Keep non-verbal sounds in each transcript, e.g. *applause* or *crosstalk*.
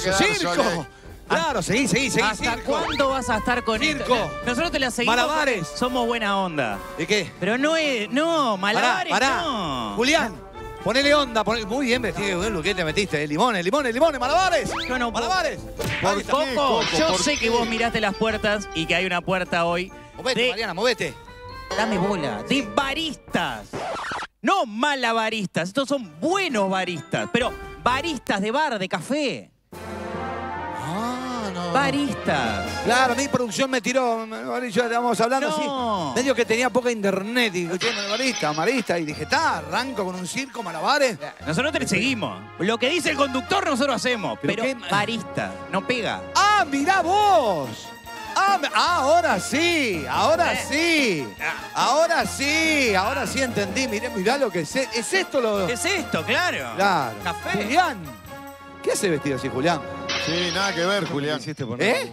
¡Circo! Claro, seguí, seguí, seguí. ¿Hasta circo. cuándo vas a estar con Circo. esto? Nosotros te la seguimos. Malabares. Somos buena onda. ¿De qué? Pero no es. No, malabares pará. no. Julián, ponele onda. ponele- Muy bien vestido, ¿qué te metiste? Eh, Limones, limones, limones, malabares. Yo no. Malabares. Por Coco, yo ¿por sé qué? que vos miraste las puertas y que hay una puerta hoy. Movete, de- Mariana, movete. Dame bola. De baristas. No malabaristas. Estos son buenos baristas. Pero baristas de bar, de café. Baristas. Claro, mi producción me tiró, ya estábamos hablando No. así. Medio que tenía poca internet y escuché malabarista, marista, y dije, está, arranco con un circo malabares. Nosotros te seguimos. Lo que dice el conductor nosotros hacemos. Pero Pero, qué- barista. No pega. ¡Ah, mirá vos! Ah, ah, ahora sí, ahora Eh. sí. Ahora sí, ahora sí entendí. Mirá, mirá lo que es. ¿Es esto lo...? ¿Qué es esto? Claro. Claro. Café. Julián. ¿Qué hace vestido así, Julián? Sí, nada que ver, Julián. ¿Eh?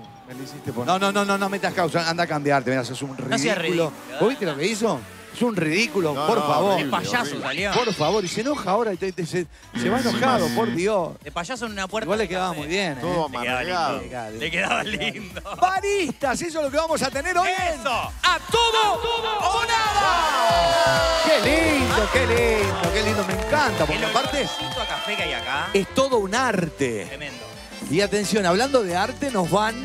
No, no, no, no, no metas causa. Anda a cambiarte. Mira, sos un ridículo. seas ridículo. ¿Vos viste lo que hizo? Es un ridículo, No, por no, favor. De payaso salió. Por favor, y se enoja ahora y te- te- se, se va enojado, por Dios. De payaso en una puerta. Igual le quedaba muy bien, ¿eh? Todo Le quedaba amargado. lindo. Le quedaba lindo. Baristas, eso es lo que vamos a tener hoy. ¡Eso! ¡A todo o nada! ¡Qué lindo, qué lindo, qué lindo! Me encanta, porque aparte a café que hay acá. es todo un arte. Tremendo. Y atención, hablando de arte, nos van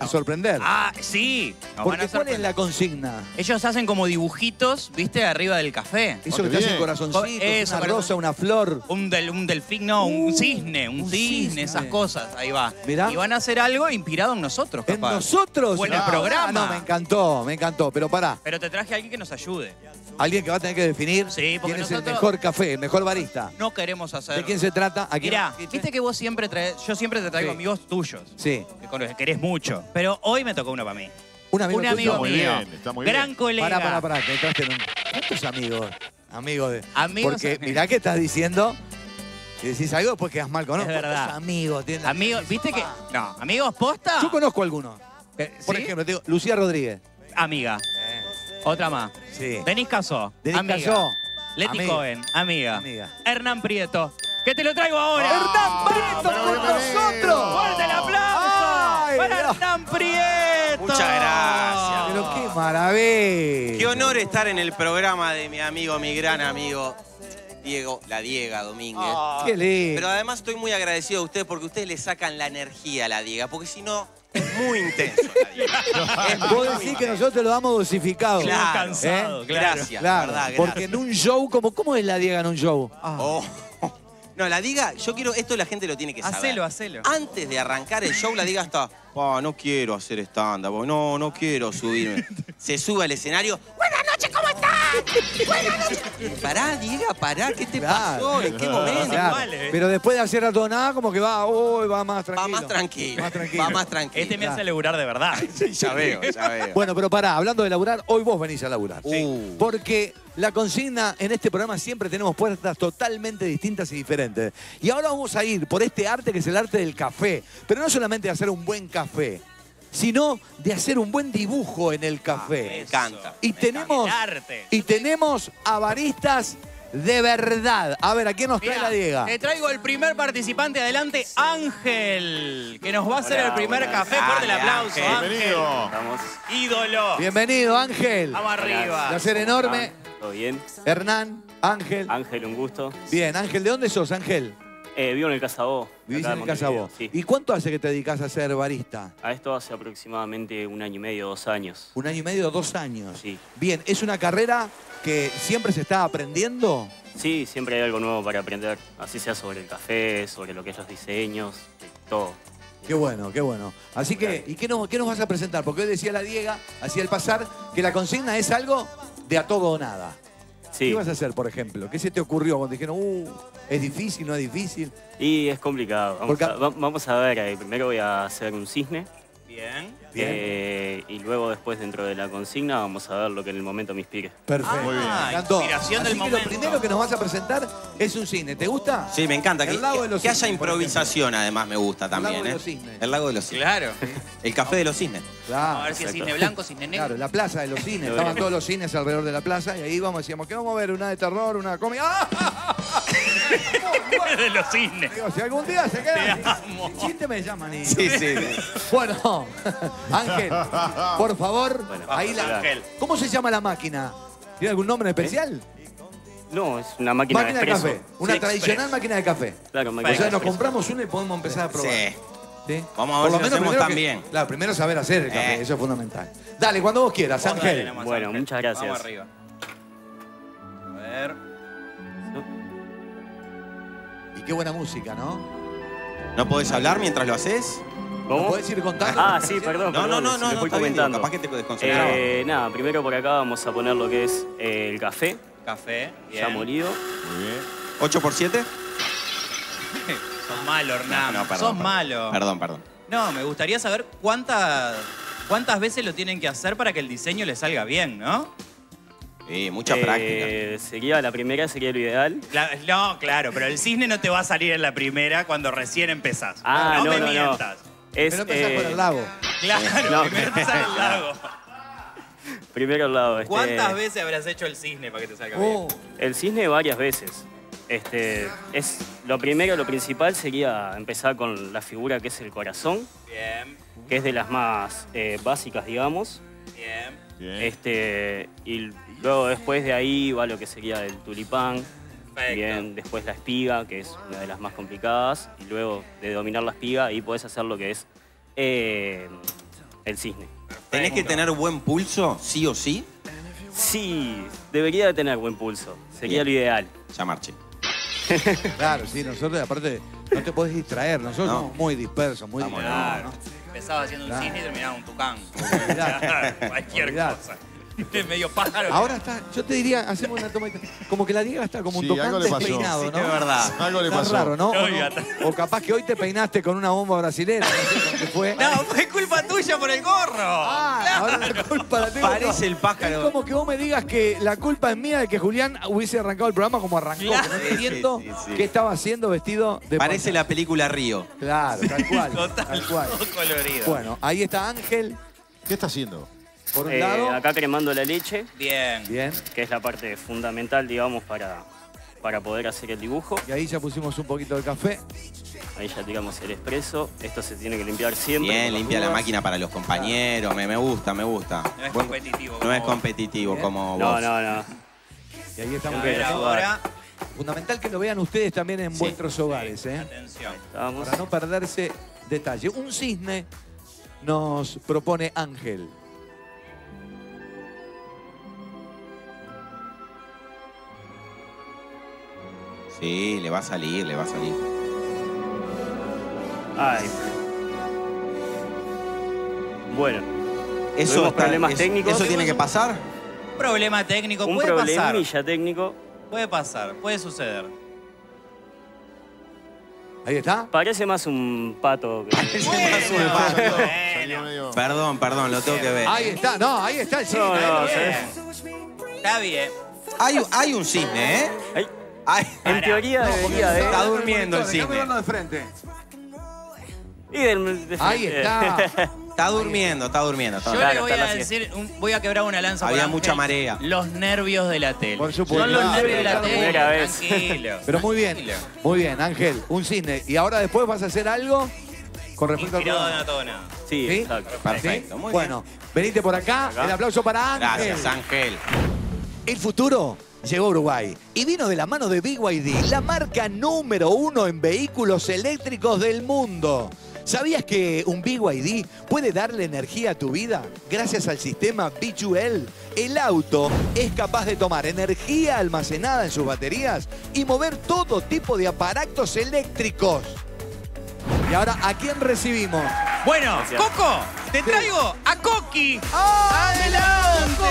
a sorprender. Ah, sí. Nos van Porque a ¿cuál es la consigna? Ellos hacen como dibujitos, ¿viste? Arriba del café. Eso qué que te hacen corazoncitos, Eso, una rosa, una flor. Un, del, un delfín, no, un cisne, un, un cisne, cisne. esas cosas, ahí va. Mirá. Y van a hacer algo inspirado en nosotros, ¿En capaz. nosotros? O en el Ah, programa. No, me encantó, me encantó. Pero pará, Pero te traje a alguien que nos ayude. Alguien que va a tener que definir Sí, quién es el mejor café, el mejor barista. No queremos hacer. ¿De quién se trata? ¿A quién? Mirá, viste que vos siempre traes, yo siempre te traigo Sí. amigos tuyos, Sí. que con los que querés mucho. Pero hoy me tocó uno para mí. Un amigo un amigo Está muy mío. bien, está muy gran bien. colega. Pará, pará, pará, te entraste en un... ¿Cuántos amigos? Amigos de... Amigos, Porque amigos. mirá que estás diciendo y decís algo después quedas mal con Es verdad. ¿Cuántos amigos tienen? Amigos, ¿viste que? No, amigos posta. Yo conozco algunos. Eh, Por ¿sí? ejemplo, te digo, Lucía Rodríguez. Amiga. Otra más. Sí. Denis Casó. Denis amiga. Casó. Leti Amiga. Cohen. Amiga. Amiga. Hernán Prieto. Que te lo traigo ahora. ¡Hernán Prieto pero con nosotros! ¡Fuerte el aplauso! Ay, para Dios. Hernán Prieto. Muchas gracias. Pero qué maravilla. Qué honor estar en el programa de mi amigo, mi gran amigo, Diego, la Diega Domínguez. Qué lindo. Pero además estoy muy agradecido a ustedes porque ustedes le sacan la energía a la Diega, porque si no, muy intenso la. Es Vos muy decís que intenso. nosotros lo damos dosificado. Claro, cansado, ¿eh? claro. Gracias, Claro, verdad, porque gracias. en un show, como, ¿cómo es la Diega en un show? Oh. No, la Diga, yo quiero, esto la gente lo tiene que saber. Hacelo, hacelo. Antes de arrancar el show, la Diga está, "Pa, no quiero hacer stand-up, no, no quiero subirme. *laughs* Se sube al escenario, buenas noches, ¿cómo estás? Buenas noches. Pará, Diga, pará, ¿qué te Claro. pasó? ¿En qué momento? Claro, ¿eh? Pero después de hacer todo nada, como que va, uy, va más Va tranquilo. más tranquilo. Más tranquilo. Va más tranquilo. Este me hace laburar de verdad. *laughs* Sí, ya veo, ya veo. *laughs* Bueno, pero pará, hablando de laburar, hoy vos venís a laburar. Sí. Porque la consigna en este programa siempre tenemos puertas totalmente distintas y diferentes. Y ahora vamos a ir por este arte que es el arte del café. Pero no solamente de hacer un buen café, sino de hacer un buen dibujo en el Me café. encanta. Y me tenemos, El arte. y tenemos a baristas de verdad. A ver, ¿a quién nos trae Mirá, la Diega? Te traigo el primer participante adelante, Ángel, que nos va a hacer el primer café. Fuerte el aplauso, Ángel. Ángel. Bienvenido. Estamos. Ídolo. Bienvenido, Ángel. Vamos arriba. Placer enorme. ¿Todo bien? Hernán, Ángel. Ángel, un gusto. Bien, Ángel, ¿de dónde sos, Ángel? Eh, vivo en el Casabó. Vivís en el Casabó. Sí. ¿Y cuánto hace que te dedicas a ser barista? A esto hace aproximadamente un año y medio, dos años. Un año y medio, dos años. Sí. Bien, ¿es una carrera que siempre se está aprendiendo? Sí, siempre hay algo nuevo para aprender. Así sea sobre el café, sobre lo que es los diseños, todo. Qué bueno, qué bueno. Así que, ¿y qué nos, qué nos vas a presentar? Porque hoy decía la Diega, hacía el pasar, que la consigna es algo de a todo o nada. Sí. ¿Qué vas a hacer, por ejemplo? ¿Qué se te ocurrió cuando dijeron, uh, es difícil, no es difícil? Y es complicado. Vamos, Porque- a, va- vamos a ver, eh, primero voy a hacer un cisne. Bien. Eh, y luego después dentro de la consigna vamos a ver lo que en el momento me inspire. Perfecto. Muy bien. Me encantó. inspiración Así del que momento. lo primero que nos vas a presentar es un cine. ¿Te gusta? Sí, me encanta. Que, El lago de los que haya cisnes, improvisación, además, me gusta también. lago de ¿eh? los cisnes. El lago de los cisnes. Claro. El café de los cisnes. Claro. A ver si es cisne blanco, cisne negro. Claro, la plaza de los cines. Estaban todos los cines alrededor de la plaza y ahí íbamos y decíamos, ¿qué vamos a ver? ¿Una de terror? ¿Una de cómic? ¡Ah! de los cisnes. Digo, si algún día se queda Te así, amo. el chiste me llama, niño. Sí, sí. Bueno, Ángel, por favor, Bueno, ahí la... Ángel. ¿Cómo se llama la máquina? ¿Tiene algún nombre especial? No, es una máquina, máquina de café. Una Sí, tradicional expreso. máquina de café. Claro, O máquina sea, de nos expreso. compramos una y podemos empezar a probar. Sí. ¿Sí? Vamos a ver Por si lo menos hacemos. Claro, primero saber hacer el café, Eh. eso es fundamental. Dale, cuando vos quieras, Ángel. Bueno, Ángel. muchas gracias. Vamos arriba. A ver. Y qué buena música, ¿no? ¿No podés hablar mientras lo haces? ¿Cómo? ¿Podés ir contando? Ah, sí, perdón. No, no, perdón, no, no, no, bien, digo, comentando. capaz que te desconcentraba. Eh, nada, primero por acá vamos a poner lo que es eh, el café, Café. ya Bien. molido. Muy bien. ¿8 por 7? *laughs* Sos malo, Hernán. No, perdón, Sos perdón. malo. Perdón, perdón. No, me gustaría saber cuántas, cuántas veces lo tienen que hacer para que el diseño le salga bien, ¿no? Sí, mucha Eh, práctica. Sería la primera, sería lo ideal. No, claro, pero el cisne no te va a salir en la primera cuando recién empezás. Ah, no, no, me no. mientas. Es, Pero empezás por eh, el lago. Claro, No. primero te sale el *laughs* lago. Primero el lado. este, ¿Cuántas veces habrás hecho el cisne para que te salga bien? Oh, El cisne varias veces. Este, es, lo primero, lo principal sería empezar con la figura que es el corazón, Bien, que es de las más eh, básicas, digamos. bien. Bien. Este, y luego después de ahí va lo que sería el tulipán, Perfecto. bien, después la espiga, que es una de las más complicadas, y luego de dominar la espiga, ahí podés hacer lo que es eh, el cisne. ¿Tenés que tener buen pulso, sí o sí? Sí, debería de tener buen pulso, sería Bien. lo ideal. Ya marché. *laughs* claro, sí, nosotros aparte no te podés distraer, nosotros No. somos muy dispersos, muy dispersos. Claro. Empezaba haciendo un Claro. cisne y terminaba un tucán. *laughs* Cualquier Olvidate. cosa. *laughs* Medio pájaro. Ahora está, yo te diría, hacemos una toma. Como que la Diego está como un Sí, algo tocante le pasó. despeinado, Sí, ¿no? es verdad. Algo le Está pasó. raro, ¿no? O, Oiga, no- o capaz que hoy te peinaste con una bomba brasilera. No sé con qué fue. No, fue culpa tuya por el gorro. Ah, ahora la culpa la tengo. Parece yo. el pájaro. Es como que vos me digas que la culpa es mía de que Julián hubiese arrancado el programa como arrancó. Claro. que no Sí, entiendo sí, sí. qué estaba haciendo vestido de Parece la película Río. Claro, tal cual. *laughs* Total, Tal cual. todo colorido. Bueno, ahí está Ángel, ¿Qué está haciendo? Por un Eh, lado. acá cremando la leche, Bien. Bien. que es la parte fundamental, digamos, para, para poder hacer el dibujo. Y ahí ya pusimos un poquito de café. Ahí ya tiramos el expreso. Esto se tiene que limpiar siempre. Bien, limpia la máquina para los compañeros. Me, me gusta, me gusta. No es competitivo. No como es competitivo como No, vos. no, no. Y ahí estamos. ahora. Fundamental que lo vean ustedes también en vuestros hogares, ¿eh? Atención. Para no perderse detalle. Un cisne nos propone Ángel. Sí, le va a salir, le va a salir. Ay. Bueno, Eso, está- problemas técnicos. ¿Eso tiene que pasar? Problema técnico. un puede pasar. problemilla técnico. Puede pasar. Puede suceder. Ahí está. Parece más un pato. que- Bueno, Salió, bueno. salió medio- Perdón, perdón, lo tengo que ver. Ahí está. No, ahí está el cisne. No, no. Está bien. Hay, hay un cisne, ¿eh? Ay, *laughs* En teoría debería de. Está durmiendo el verlo de frente. Y del- de- Ahí está. *laughs* Está durmiendo, está durmiendo. está Yo. Claro, le voy a decir, un- voy a quebrar una lanza por Había Ángel. mucha marea. Los nervios de la tele. Por supuesto. Son los nervios de la tele. primera vez. Tranquilo. *laughs* Pero muy bien. Tranquilo. Muy bien, Ángel. Un cisne. Y ahora después vas a hacer algo con respecto al Inspirado no todo nada. Sí, ¿Sí? exacto. Perfecto, ¿Sí? muy Bueno, venite por acá. Acá. El aplauso para Ángel. Gracias, Ángel. El futuro llegó a Uruguay y vino de la mano de BYD, la marca número uno en vehículos eléctricos del mundo. ¿Sabías que un BYD puede darle energía a tu vida? Gracias al sistema B2L, el auto es capaz de tomar energía almacenada en sus baterías y mover todo tipo de aparatos eléctricos. Y ahora, ¿a quién recibimos? Bueno, Gracias. Coco, te traigo a Coqui. ¡Adelante!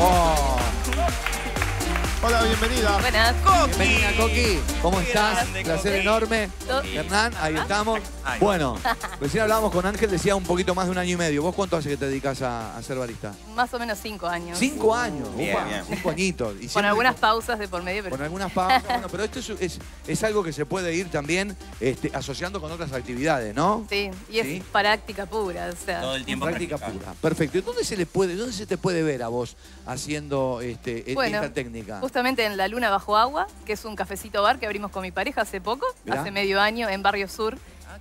Oh. Hola, bienvenida. Buenas. Bienvenida, Coqui. ¿Cómo Qué estás? grande, Placer Coqui. enorme. Todo- Hernán, ahí estamos. Ay. Bueno, *laughs* recién hablábamos con Ángel, decía un poquito más de un año y medio. ¿Vos cuánto hace que te dedicas a, a ser barista? Más o menos cinco años. Cinco años. Bien, Upa, bien. Cinco añitos. Y Con siempre algunas pausas de por medio, pero Con algunas pausas. *laughs* Bueno, pero esto es, es- es algo que se puede ir también este, asociando con otras actividades, ¿no? sí, y es Sí. práctica pura, o sea. Todo el tiempo Práctica practicando. pura. Perfecto. ¿Y dónde se le puede, dónde se te puede ver a vos haciendo este, e- Bueno, esta técnica? Justamente en La Luna Bajo Agua, que es un cafecito bar que abrimos con mi pareja hace poco, Mirá. hace medio año en Barrio Sur.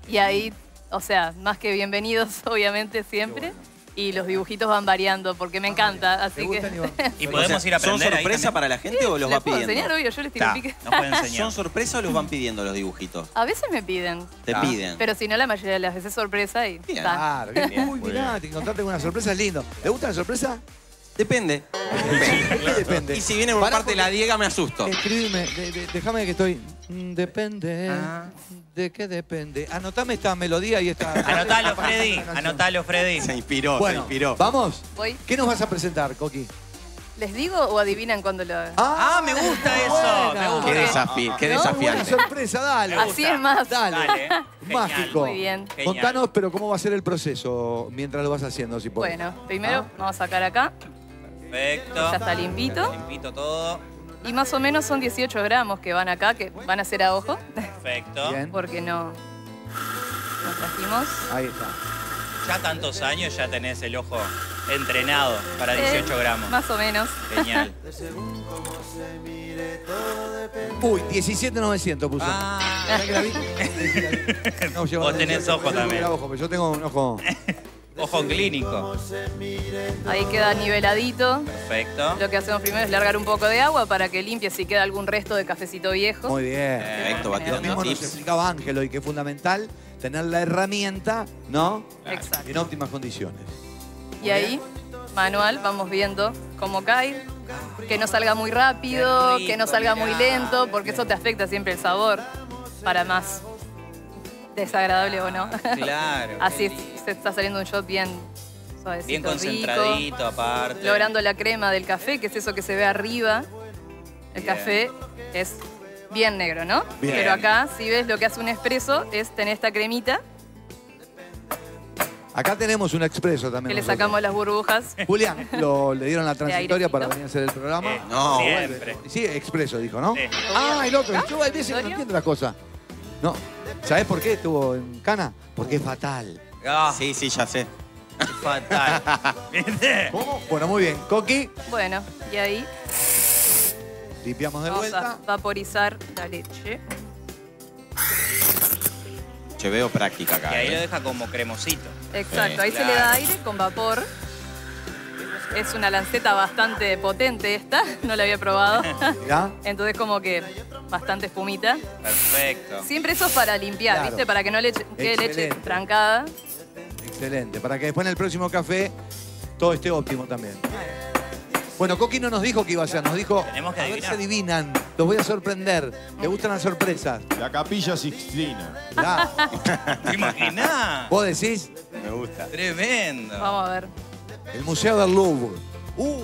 Y ahí, o sea, más que bienvenidos, *laughs* obviamente, siempre. Y los dibujitos van variando porque me encanta, ¿Te así que... *laughs* Y podemos ir a ¿Son aprender ahí sorpresa para la gente o los va pidiendo? enseñar, obvio, yo les tiro Ta, un pique. nos pueden enseñar. ¿Son sorpresa o los van pidiendo los dibujitos? *laughs* A veces me piden, Te Ah. piden. pero si no, la mayoría de las veces sorpresa y Bien. Claro. que- Uy, mirá, te encontraste con una sorpresa, es lindo. ¿Te gusta la sorpresa? Depende. ¿De qué depende? Y si viene por Pará, parte de la Diega, me asusto. De- de- déjame que estoy. Mm, Depende. Ah. ¿De qué depende? Anotame esta melodía y esta. Anotalo, Freddy. Anotalo, Freddy. Se inspiró, se inspiró. vamos. Voy. ¿Qué nos vas a presentar, Coqui? ¿Les digo o adivinan cuando lo haga? Ah, me gusta eso. Me gusta. Qué, desafi- qué No, Buena desafiante. sorpresa, dale. Así gusta. es más. Dale. Dale. Mágico. Muy bien. Genial. Contanos, pero cómo va a ser el proceso mientras lo vas haciendo, si podés. Bueno, primero Ah. vamos a sacar acá. Perfecto. Ya está limpito. Limpito todo. Y más o menos son 18 gramos que van acá, que van a ser a ojo, Perfecto. Bien. porque no nos trajimos. Ahí está. Ya tantos años ya tenés el ojo entrenado para 18 Eh, gramos. Más o menos. Genial. *laughs* Uy, 17,900 puso. Ah. *laughs* Vos tenés 18, ojo también. tuviera ojo, pero yo tengo un ojo. *laughs* Ojo clínico. Ahí queda niveladito. Perfecto. Lo que hacemos primero es largar un poco de agua para que limpie si queda algún resto de cafecito viejo. Muy bien. Perfecto, va Lo mismo nos explicaba Ángelo y que es fundamental tener la herramienta, ¿no? Exacto. En óptimas condiciones. Y ahí, manual, vamos viendo cómo cae. Que no salga muy rápido, que no salga muy lento, porque eso te afecta siempre el sabor. Para más desagradable o no. Claro. *laughs* Así se está saliendo un shot bien suavecito, Bien rico, concentradito aparte. logrando la crema del café, que es eso que se ve arriba. El Bien. café es bien negro, ¿no? Bien. Pero acá, si ves lo que hace un espresso, es tener esta cremita, Acá tenemos un expreso también. que le nosotros. sacamos las burbujas. *laughs* Julián, lo, le dieron la *laughs* transitoria para venir a hacer el programa. Eh, No, siempre. Sí, expreso dijo, ¿no? Sí. Ah, el otro. Yo a veces no entiendo las cosas. No. ¿Sabés por qué estuvo en cana? Porque es fatal. Ah, Sí, sí, ya sé. fatal. *laughs* ¿Viste? ¿Cómo? Bueno, muy bien. Coqui, Bueno, y ahí limpiamos de vamos vuelta. a vaporizar la leche. Che, veo práctica Y acá. ahí lo ¿eh? deja como cremosito. Exacto, ahí se le da aire con vapor. Es una lanceta bastante potente esta, *laughs* no la había probado. Mirá. Entonces como que bastante espumita. Perfecto. Siempre eso es para limpiar, Claro. ¿viste? Para que no le eche- quede leche Excelente. trancada. Excelente. Para que después en el próximo café todo esté óptimo también. Bueno, Coqui no nos dijo que iba a hacer, nos dijo, Tenemos que a ver si adivinan, los voy a sorprender. ¿Le gustan las sorpresas? La capilla Sixtina. Mirá. *laughs* ¿Te imaginás? Vos decís, Me gusta. Tremendo. Vamos a ver. el Museo del Louvre. Uh.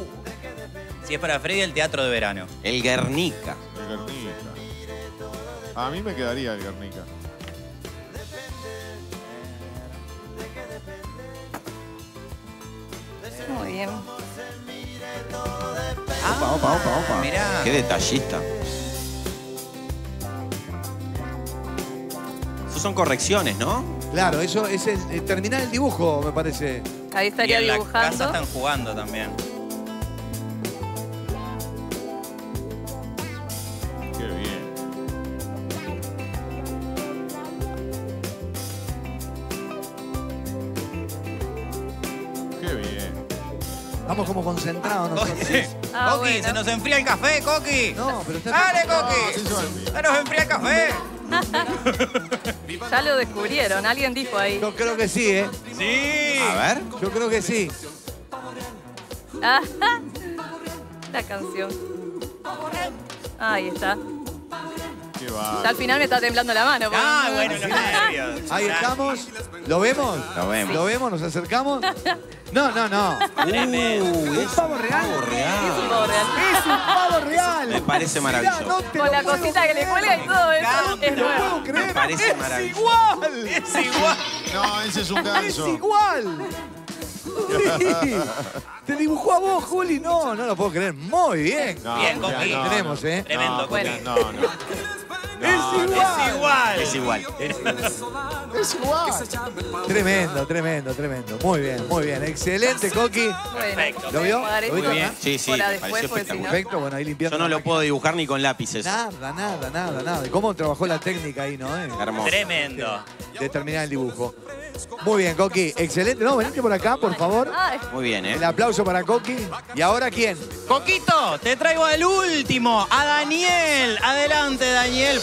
Si es para Freddy, el teatro de verano. El Guernica. El Guernica. A mí me quedaría el Guernica. Muy bien. Opa, opa, opa, opa. Mirá. Qué detallista. Esos son correcciones, ¿no? Claro, eso es el, el terminar el dibujo, me parece. Ahí Y estaría en la dibujando. casa están jugando también. Concentrados nosotros. Ah, Coqui, bueno. se nos enfría el café, Coqui. No, pero está Dale, Coqui. sí se nos enfría el café. *laughs* Ya lo descubrieron, alguien dijo ahí. Yo creo que sí, ¿eh? Sí. A ver. Yo creo que sí. Ah, *laughs* La canción. Ahí está. Qué Ya va. al final me está temblando la mano. Ah, bueno, los nervios. Ahí estamos. ¿Lo vemos? Lo vemos. ¿Lo vemos? ¿Nos acercamos? *laughs* No, no, no. Tremendo. ¿Un pavo real? Pavo real. Es un pavo real. ¡Es un pavo real! Me parece Mirá, maravilloso. no te Con lo la puedo cosita que le cuelga y todo eso es No nuevo. puedo creer. Me parece ¡Es maravilloso. igual! Es igual. No, ese es un ¡Es ganso. igual! Sí. Te dibujó a vos, Juli. No, no lo puedo creer. Muy bien. No, Bien, no, Coqui. no, Tenemos, no. ¿eh? Tremendo. No, Bueno. no, no. Es igual. Es igual. Es igual. Es igual. Tremendo, tremendo, tremendo. Muy bien, muy bien. Excelente, Coqui. Perfecto. ¿Lo vio? pagar ¿Lo esto viste Muy bien. acá? Sí, sí. Para después, pareció espectacular. Perfecto, bueno, ahí limpiando. Yo no la lo máquina. puedo dibujar ni con lápices. Nada, nada, nada, nada. ¿Cómo trabajó la técnica ahí, no? eh? Hermoso. Tremendo. De terminar el dibujo. Muy bien, Coqui. Excelente. No, venite por acá, por favor. Ay, Muy bien, ¿eh? El aplauso para Coqui. ¿Y ahora quién? Coquito, te traigo al último, a Daniel. Adelante, Daniel.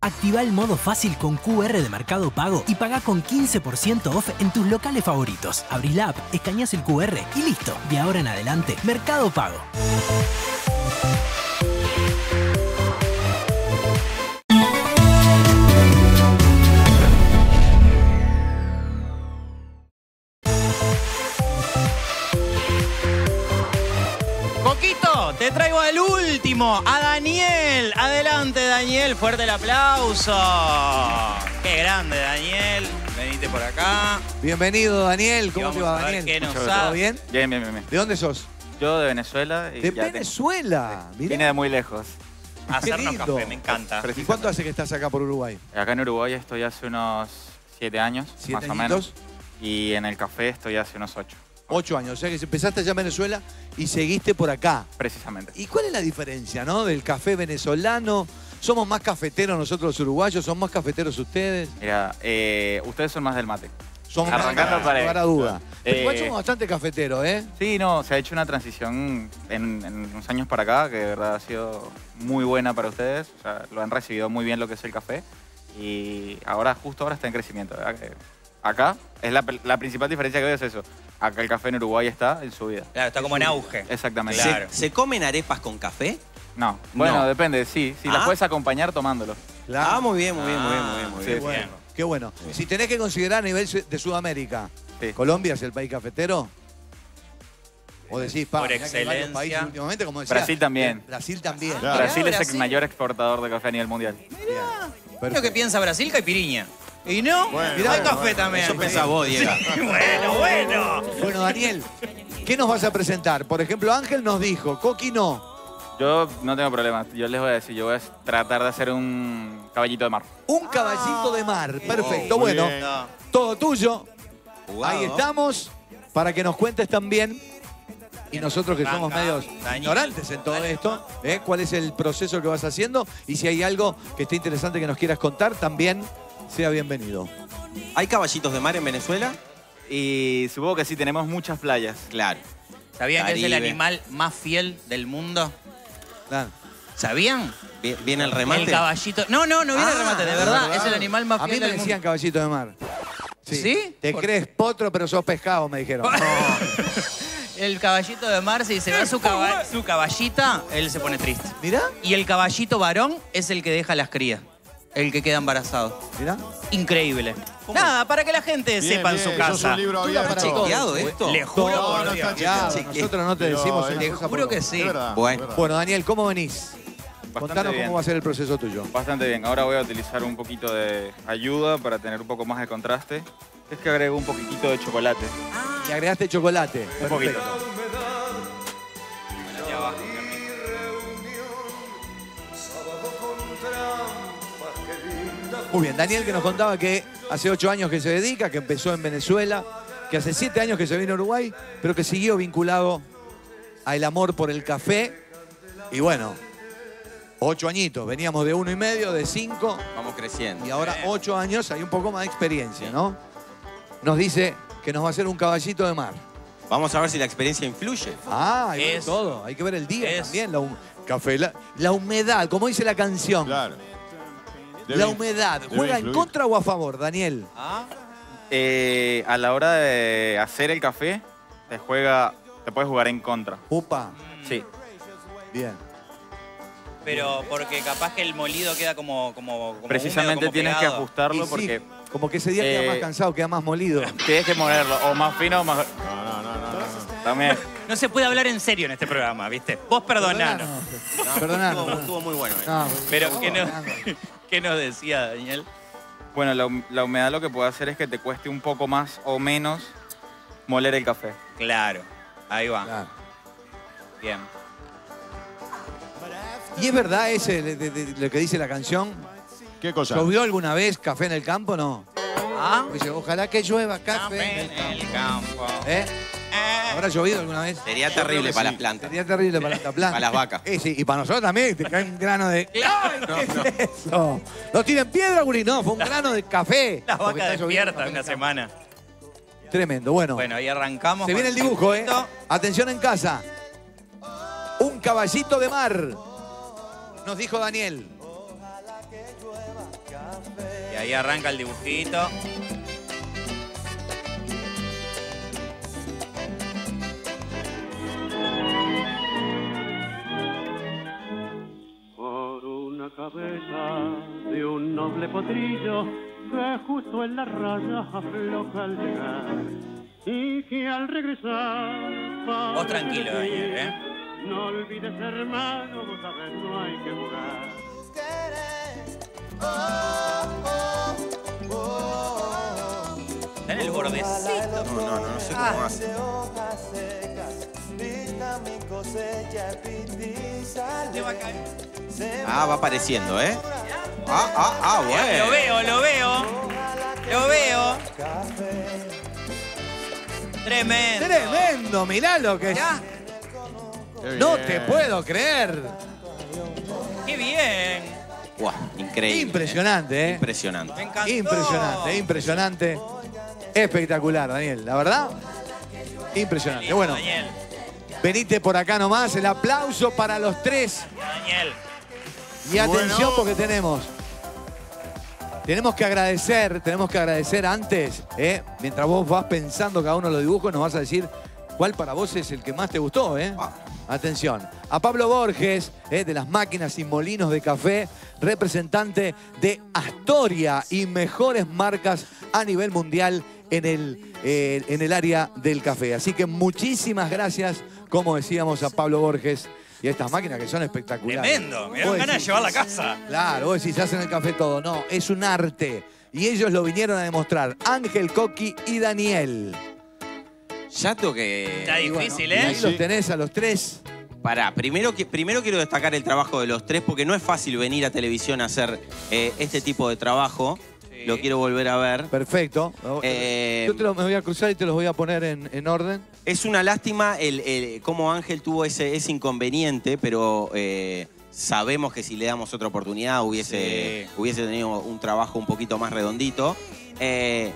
Activa el modo fácil con QR de Mercado Pago y paga con 15% off en tus locales favoritos. Abrís la app, escaneas el QR y listo. De ahora en adelante, Mercado Pago. Te traigo al último, a Daniel. Adelante, Daniel. Fuerte el aplauso. Qué grande, Daniel. Venite por acá. Bienvenido, Daniel. ¿Cómo te va, Daniel? qué nos ¿Todo bien? Bien, bien, bien, bien. ¿De dónde sos? Yo de Venezuela y De ya tengo- Venezuela. vine de muy lejos. Hacernos lindo. café, me encanta. ¿Y cuánto hace que estás acá por Uruguay? Acá en Uruguay estoy hace unos siete años, ¿Siete más o menos. Y en el café estoy hace unos ocho, Ocho años. O sea que empezaste allá en Venezuela y seguiste por acá. precisamente. ¿Y cuál es la diferencia, no? Del café venezolano. ¿Somos más cafeteros nosotros los uruguayos? ¿Son más cafeteros ustedes? Mira, eh, ustedes son más del mate. Somos Arrancando más, por ahí. lugar a duda. Pero Eh, igual somos bastante cafeteros, ¿eh? Sí, no, se ha hecho una transición en, en unos años para acá que de verdad ha sido muy buena para ustedes. O sea, lo han recibido muy bien lo que es el café. Y ahora, justo ahora está en crecimiento. ¿verdad? Acá es la, la principal diferencia que veo es eso. Acá el café en Uruguay está en su vida. Claro, está como en auge. Exactamente. ¿Se, Claro. se comen arepas con café? No, bueno, No. depende, sí. Si las Ah. puedes acompañar tomándolo. Ah, muy bien, muy bien, muy bien, muy bien. Muy Sí, bien. Qué bueno, qué bueno. Si tenés que considerar a nivel su- de Sudamérica, Sí. ¿Colombia es el país cafetero? O decís, pa, Por mirá que hay varios excelencia. países últimamente, como decía, Brasil también. eh, Brasil también. Claro. Brasil es Brasil. el mayor exportador de café a nivel mundial. Bien. Lo que Perfecto. piensa Brasil, caipiriña. Y no, Bueno, hay bueno, café bueno. también. Eso pensás vos, Diego. *laughs* bueno, bueno. Bueno, Daniel, ¿qué nos vas a presentar? Por ejemplo, Ángel nos dijo, Coqui no. Yo no tengo problema. Yo les voy a decir, yo voy a tratar de hacer un caballito de mar. Un caballito de mar. Perfecto. Muy bueno, bien. Todo tuyo. Jugado. Ahí estamos. Para que nos cuentes también. Y nosotros que somos medios ignorantes en todo esto, ¿eh? cuál es el proceso que vas haciendo y si hay algo que esté interesante que nos quieras contar, también sea bienvenido. ¿Hay caballitos de mar en Venezuela? Y supongo que sí, tenemos muchas playas. Claro. ¿Sabían que es el animal más fiel del mundo? Claro. ¿Sabían? Vi- ¿Viene el remate? El caballito. No, no, no viene Ah, el remate, de verdad. verdad. Es el animal más A mí fiel me del decían mundo. caballito de mar. ¿Sí? Te ¿Por- crees potro, pero sos pescado, me dijeron. *laughs* El caballito de mar, si se va su, caba- su caballita, él se pone triste. Mirá, Y el caballito varón es el que deja las crías. El que queda embarazado. mirá. Increíble. Nada, para que la gente Bien, sepa en su sos casa. un libro Tú la abierto. para ¿Chequeado esto? Le juro No, por no Dios. está Ya, chequeado. nosotros no te Pero decimos una cosa juro que sí. Es verdad, Bueno. es verdad. Bueno, Daniel, ¿cómo venís? Bastante Contanos bien. cómo va a ser el proceso tuyo. Bastante bien. Ahora voy a utilizar un poquito de ayuda para tener un poco más de contraste. Es que agrego un poquitito de chocolate. Le agregaste chocolate. Un poquito. Muy bien, Daniel que nos contaba que hace ocho años que se dedica, que empezó en Venezuela, que hace siete años que se vino a Uruguay, pero que siguió vinculado al amor por el café. Y bueno, ocho añitos, veníamos de uno y medio, de cinco, Vamos creciendo. y ahora ocho años, hay un poco más de experiencia, ¿no? Nos dice que nos va a hacer un caballito de mar. Vamos a ver si la experiencia influye. Ah, hay que ver Es- todo, hay que ver el día es- también, la, hum- café, la, la humedad, como dice la canción. Claro. La humedad, ¿juega en contra o a favor, Daniel? Eh, a la hora de hacer el café, te juega, te puedes jugar en contra. Upa, Sí. bien. Pero porque capaz que el molido queda como, como, como Precisamente húmedo, como tienes que ajustarlo sí. porque Como que ese día queda Eh, más cansado, queda más molido. *laughs* Tienes que moverlo, o más fino o más... No, no, no, no. no. También. No se puede hablar en serio en este programa, ¿viste? Vos perdonanos. No, Perdonanos, Estuvo, no. estuvo muy bueno. eh. No, Pero, ¿qué, no-. ¿Qué nos decía Daniel? Bueno, la, hum- la humedad lo que puede hacer es que te cueste un poco más o menos moler el café. Claro, ahí va. Claro. Bien. ¿Y es verdad ese de- de- de- lo que dice la canción? ¿Qué cosa? ¿Llovió alguna vez café en el campo? No. Ah, Dice, ojalá que llueva café. en el en campo". el campo. ¿Eh? ¿Habrá llovido alguna vez? Sería terrible para las plantas. Sería terrible para la planta. *laughs* Para las vacas. Eh, sí, y para nosotros también, te cae un grano de. *laughs* ¡Ay, *laughs* No, qué no. es eso! No tienen piedra, Guri, no, fue un grano de café. La Porque vaca está lloviendo despierta café en una semana. Tremendo, bueno. Bueno, ahí arrancamos. Se viene el dibujo, ¿eh? Atención en casa. Un caballito de mar. Nos dijo Daniel. Y ahí arranca el dibujito. Cabeza de un noble potrillo que justo en la raya afloja al llegar y que al regresar Vos tranquilo, decir, Daniel, ¿eh? no olvides hermano vos sabés no hay que jugar Está en el bordecito. No, no, no, no sé cómo hace. Ah, va apareciendo, ¿eh? Ah, ah, ah, Lo bueno. veo, lo veo. Lo veo. Tremendo. Tremendo, mirá lo que es. No te puedo creer. Qué bien. Guau, increíble. Impresionante, ¿eh? Impresionante. Me encantó. Impresionante, impresionante. Espectacular, Daniel, la verdad. Impresionante. Lindo, Bueno, Daniel. Venite por acá nomás. El aplauso para los tres. Daniel. Y atención Bueno. porque tenemos. Tenemos que agradecer, tenemos que agradecer antes, ¿eh? mientras vos vas pensando cada uno de los dibujos, nos vas a decir cuál para vos es el que más te gustó. ¿eh? Atención, a Pablo Borges, ¿eh? de las máquinas y molinos de café, representante de Astoria y mejores marcas a nivel mundial en el, eh, en el área del café. Así que muchísimas gracias, como decíamos, a Pablo Borges y a estas máquinas que son espectaculares. Tremendo. Me dan Vos ganas de decís, llevarla a casa. Claro, vos decís, hacen el café todo. No, es un arte. Y ellos lo vinieron a demostrar. Ángel, Coqui y Daniel. Ya tengo que. Está Y bueno, difícil, y ¿eh? ahí los tenés a los tres. Pará, primero, que- primero quiero destacar el trabajo de los tres porque no es fácil venir a televisión a hacer eh, este tipo de trabajo. Sí. Lo quiero volver a ver. Perfecto. Eh, Yo te lo- me voy a cruzar y te los voy a poner en, en orden. Es una lástima el, el- cómo Ángel tuvo ese, ese inconveniente, pero eh, sabemos que si le damos otra oportunidad hubiese, Sí. hubiese tenido un trabajo un poquito más redondito. Eh,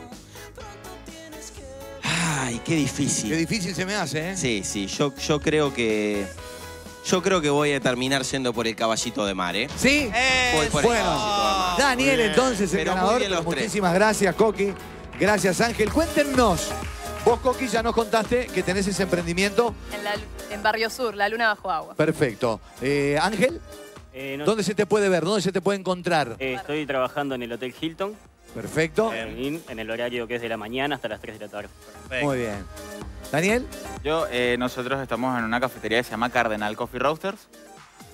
ay, qué difícil. Qué difícil se me hace, ¿eh? Sí, sí, yo, yo creo que. Yo creo que voy a terminar siendo por el caballito de mar, ¿eh? ¿Sí? Voy por el Bueno, caballito de mar. Daniel, entonces, el Pero muy ganador. bien los tres. Muchísimas gracias, Coqui. Gracias, Ángel. Cuéntenos. Vos, Coqui, ya nos contaste que tenés ese emprendimiento. En, la- en Barrio Sur, la luna bajo agua. Perfecto. Eh, Ángel, Eh, no- ¿dónde se te puede ver? ¿Dónde se te puede encontrar? eh, estoy trabajando en el Hotel Hilton, Perfecto. en, en el horario que es de la mañana hasta las 3 de la tarde. Muy bien. Daniel, Yo, eh, nosotros estamos en una cafetería que se llama Cardenal Coffee Roasters.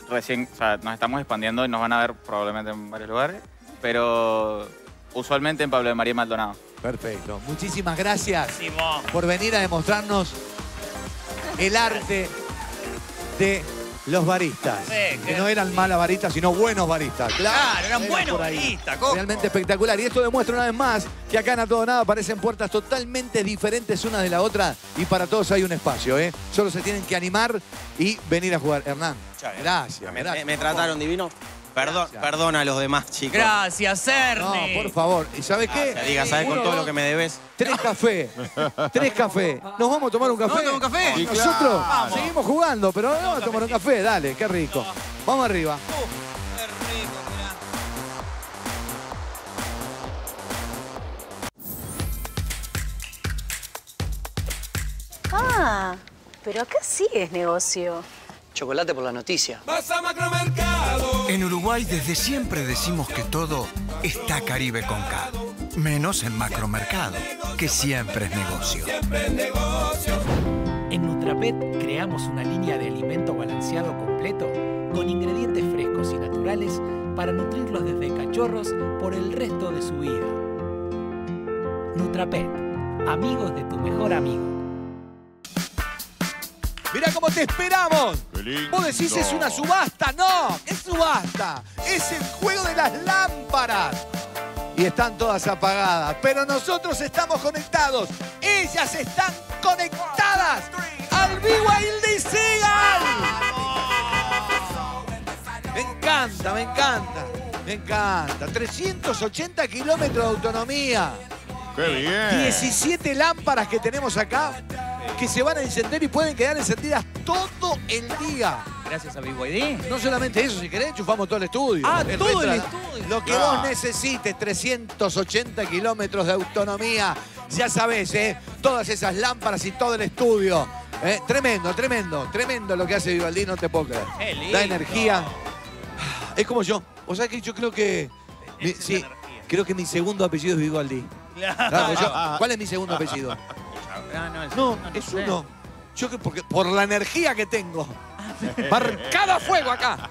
Recién, o sea, nos estamos expandiendo y nos van a ver probablemente en varios lugares, pero usualmente en Pablo de María Maldonado. perfecto. Muchísimas gracias Buenísimo. por venir a demostrarnos el arte de los baristas. Sí, que no eran malas baristas, sino buenos baristas. Claro, eran Era buenos baristas, Coco. Realmente espectacular. Y esto demuestra una vez más que acá en A Todo Nada aparecen puertas totalmente diferentes una de la otra y para todos hay un espacio. ¿eh? Solo se tienen que animar y venir a jugar. Hernán, gracias. Me, gracias. me- me trataron divino. Perdón, Gracias. perdón a los demás, chicos. Gracias, No, Ernie. por favor. ¿Y sabes qué? Gracias, diga, ¿sabes con todo lo que me debes? Tres cafés. Tres cafés. ¿Nos vamos a tomar un café? ¿Nos vamos a tomar un café? Sí, Nosotros seguimos jugando, pero vamos a tomar un café. Dale, qué rico. Vamos arriba. Qué rico, mirá. Ah, pero acá sí es negocio. Chocolate por la noticia. En Uruguay desde siempre decimos que todo está Caribe con K. Menos en macromercado, que siempre es negocio. En Nutrapet creamos una línea de alimento balanceado completo con ingredientes frescos y naturales para nutrirlos desde cachorros por el resto de su vida. Nutrapet, amigos de tu mejor amigo. Mirá cómo te esperamos. Qué lindo. Vos decís es una subasta. No, es subasta. Es el juego de las lámparas. Y están todas apagadas. Pero nosotros estamos conectados. Ellas están conectadas al BYD Seagal. Me encanta, me encanta. Me encanta. 380 kilómetros de autonomía. ¡Qué bien! 17 lámparas que tenemos acá que se van a encender y pueden quedar encendidas todo el día. Gracias a BYD. No solamente eso, si querés, enchufamos todo el estudio. Ah, todo el estudio. Lo que vos necesites, 380 kilómetros de autonomía. Ya sabés, ¿eh? Todas esas lámparas y todo el estudio. ¿eh? Tremendo, tremendo, tremendo lo que hace Vivaldi, no te puedo creer. Qué lindo. Da energía. Es como yo. O sea que yo creo que... mi- sí, creo que mi segundo apellido es Vivaldi. Claro, yo- *laughs* ¿Cuál es mi segundo apellido? Ah, no, es No, uno, es sé. uno. Yo que porque por la energía que tengo. *laughs* Marcada fuego acá.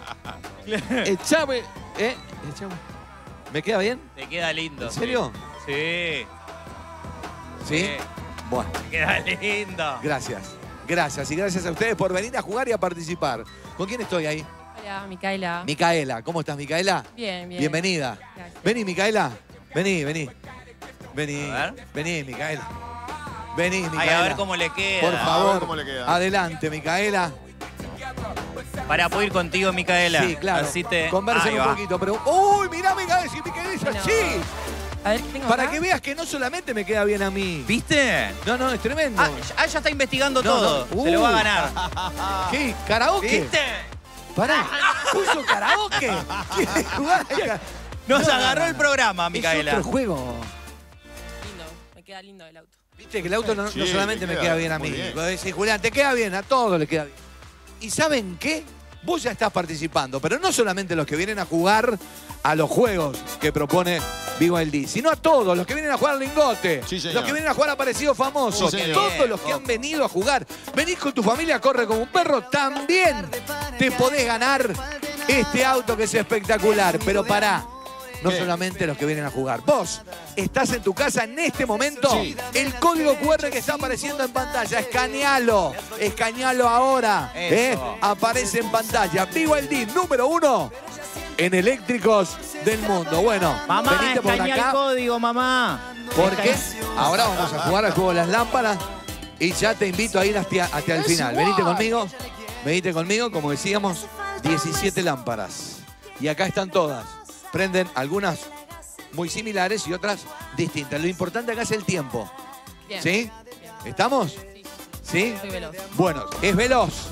Echame, ¿eh? Echame. ¿Me queda bien? Te queda lindo. ¿En serio? Sí. ¿Sí? Sí. Bueno, Te queda lindo. gracias. Gracias y gracias a ustedes por venir a jugar y a participar. ¿Con quién estoy ahí? Hola, Micaela. Micaela. ¿Cómo estás, Micaela? Bien, bien. Bienvenida. Gracias. Vení, Micaela. Vení, vení. Vení. A ver. Vení, Micaela. Vení, Micaela. Ay, a ver cómo le queda. Por A ver favor, cómo le queda. adelante, Micaela. Para poder ir contigo, Micaela. Sí, claro. Así te... Conversen un va. poquito, pero. ¡Uy, mirá, Micaela! Si Micaela es así. A ver, ¿qué tengo Para acá? que veas que no solamente me queda bien a mí. ¿Viste? No, no, es tremendo. Ah, ya- ya está investigando No, todo. no. Se lo va a Uh. ganar. *laughs* ¿Qué? ¿Karaoke? ¿Viste? Pará, *laughs* puso karaoke. *laughs* ¿Quiere jugar? Nos No, agarró no, el programa, Es Micaela. otro juego. Lindo, me queda lindo el auto. Viste que el auto no, solamente me queda bien a mí. bien. Decís, Julián, te queda bien, a todos le queda bien. ¿Y saben qué? Vos ya estás participando, pero no solamente los que vienen a jugar a los juegos que propone BYD, sino a todos los que vienen a jugar al lingote, Sí, los que vienen a jugar a parecido famoso, Sí, todos los que han venido a jugar. Venís con tu familia, corre como un perro, también te podés ganar este auto que es espectacular. Pero pará, no ¿Qué? solamente los que vienen a jugar. Vos estás en tu casa en este momento. Sí. El código QR que está apareciendo en pantalla, escanealo. Escanealo ahora. ¿eh? Aparece en pantalla. BYD número uno en eléctricos del mundo. Bueno, Mamá, venite por escanea el acá. código, mamá. Porque ahora vamos a jugar al juego de las lámparas y ya te invito a ir hasta, hasta el final. Venite conmigo, venite conmigo, como decíamos, 17 lámparas. Y acá están todas. Prenden algunas muy similares y otras distintas. Lo importante acá es el tiempo. Bien. ¿Sí? ¿Estamos? ¿Sí? Soy veloz. Bueno, es veloz.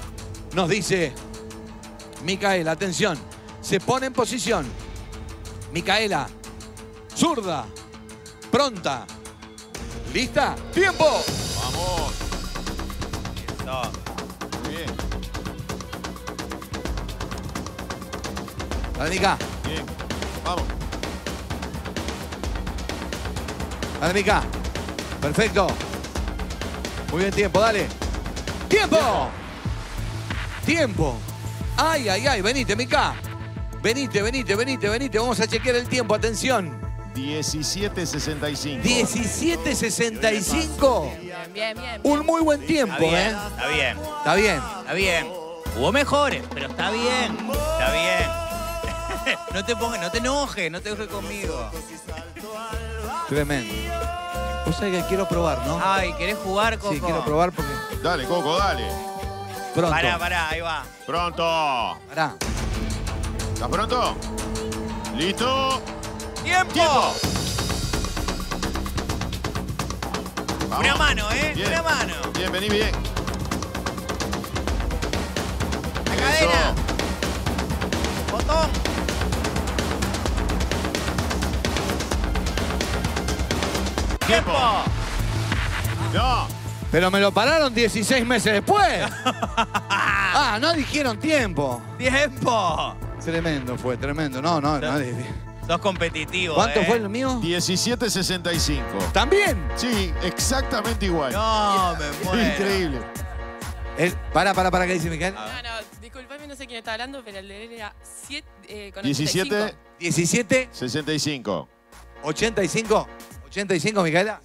Nos dice Micaela, atención. Se pone en posición. Micaela, zurda, pronta, lista, tiempo. Vamos. Eso. Muy bien. Dale, Mica, Bien. Vamos. dale, Mica. Perfecto. Muy bien, tiempo, dale. ¡Tiempo! ¡Tiempo! ¡Ay, ay, ay! Venite, Mica. Venite, venite, venite, venite. Vamos a chequear el tiempo, atención. 17.65. 17.65. Bien, bien, bien. Un muy buen Está tiempo, bien, ¿eh? está bien, Está bien. está bien. Hubo mejores, pero está bien, está bien. No te pongas, no te enojes, no te enojes conmigo. Tremendo. Vos sabés que quiero probar, ¿no? Ay, ¿querés jugar, Coco? Sí, quiero probar porque Dale, Coco, dale. pronto. Pará, pará, ahí va. Pronto. Pará. ¿Estás pronto? ¿Listo? ¡Tiempo! ¡Tiempo! Vamos. Una mano, ¿eh? Bien. Una mano. Bien, vení bien. La cadena. Botón. ¡Tiempo! No. Pero me lo pararon 16 meses después. *laughs* ah, no dijeron tiempo. ¡Tiempo! Tremendo fue, tremendo. No, no, no. Sos competitivo, ¿Cuánto eh. fue el mío? 17.65. ¿También? Sí, exactamente igual. No, me muero. Increíble. El, para, para, para, ¿qué dice Miguel? No, no, disculpame, no sé quién está hablando, pero el de él era 7, eh, con 17, 85. 17, 65. 85. 85, Micaela.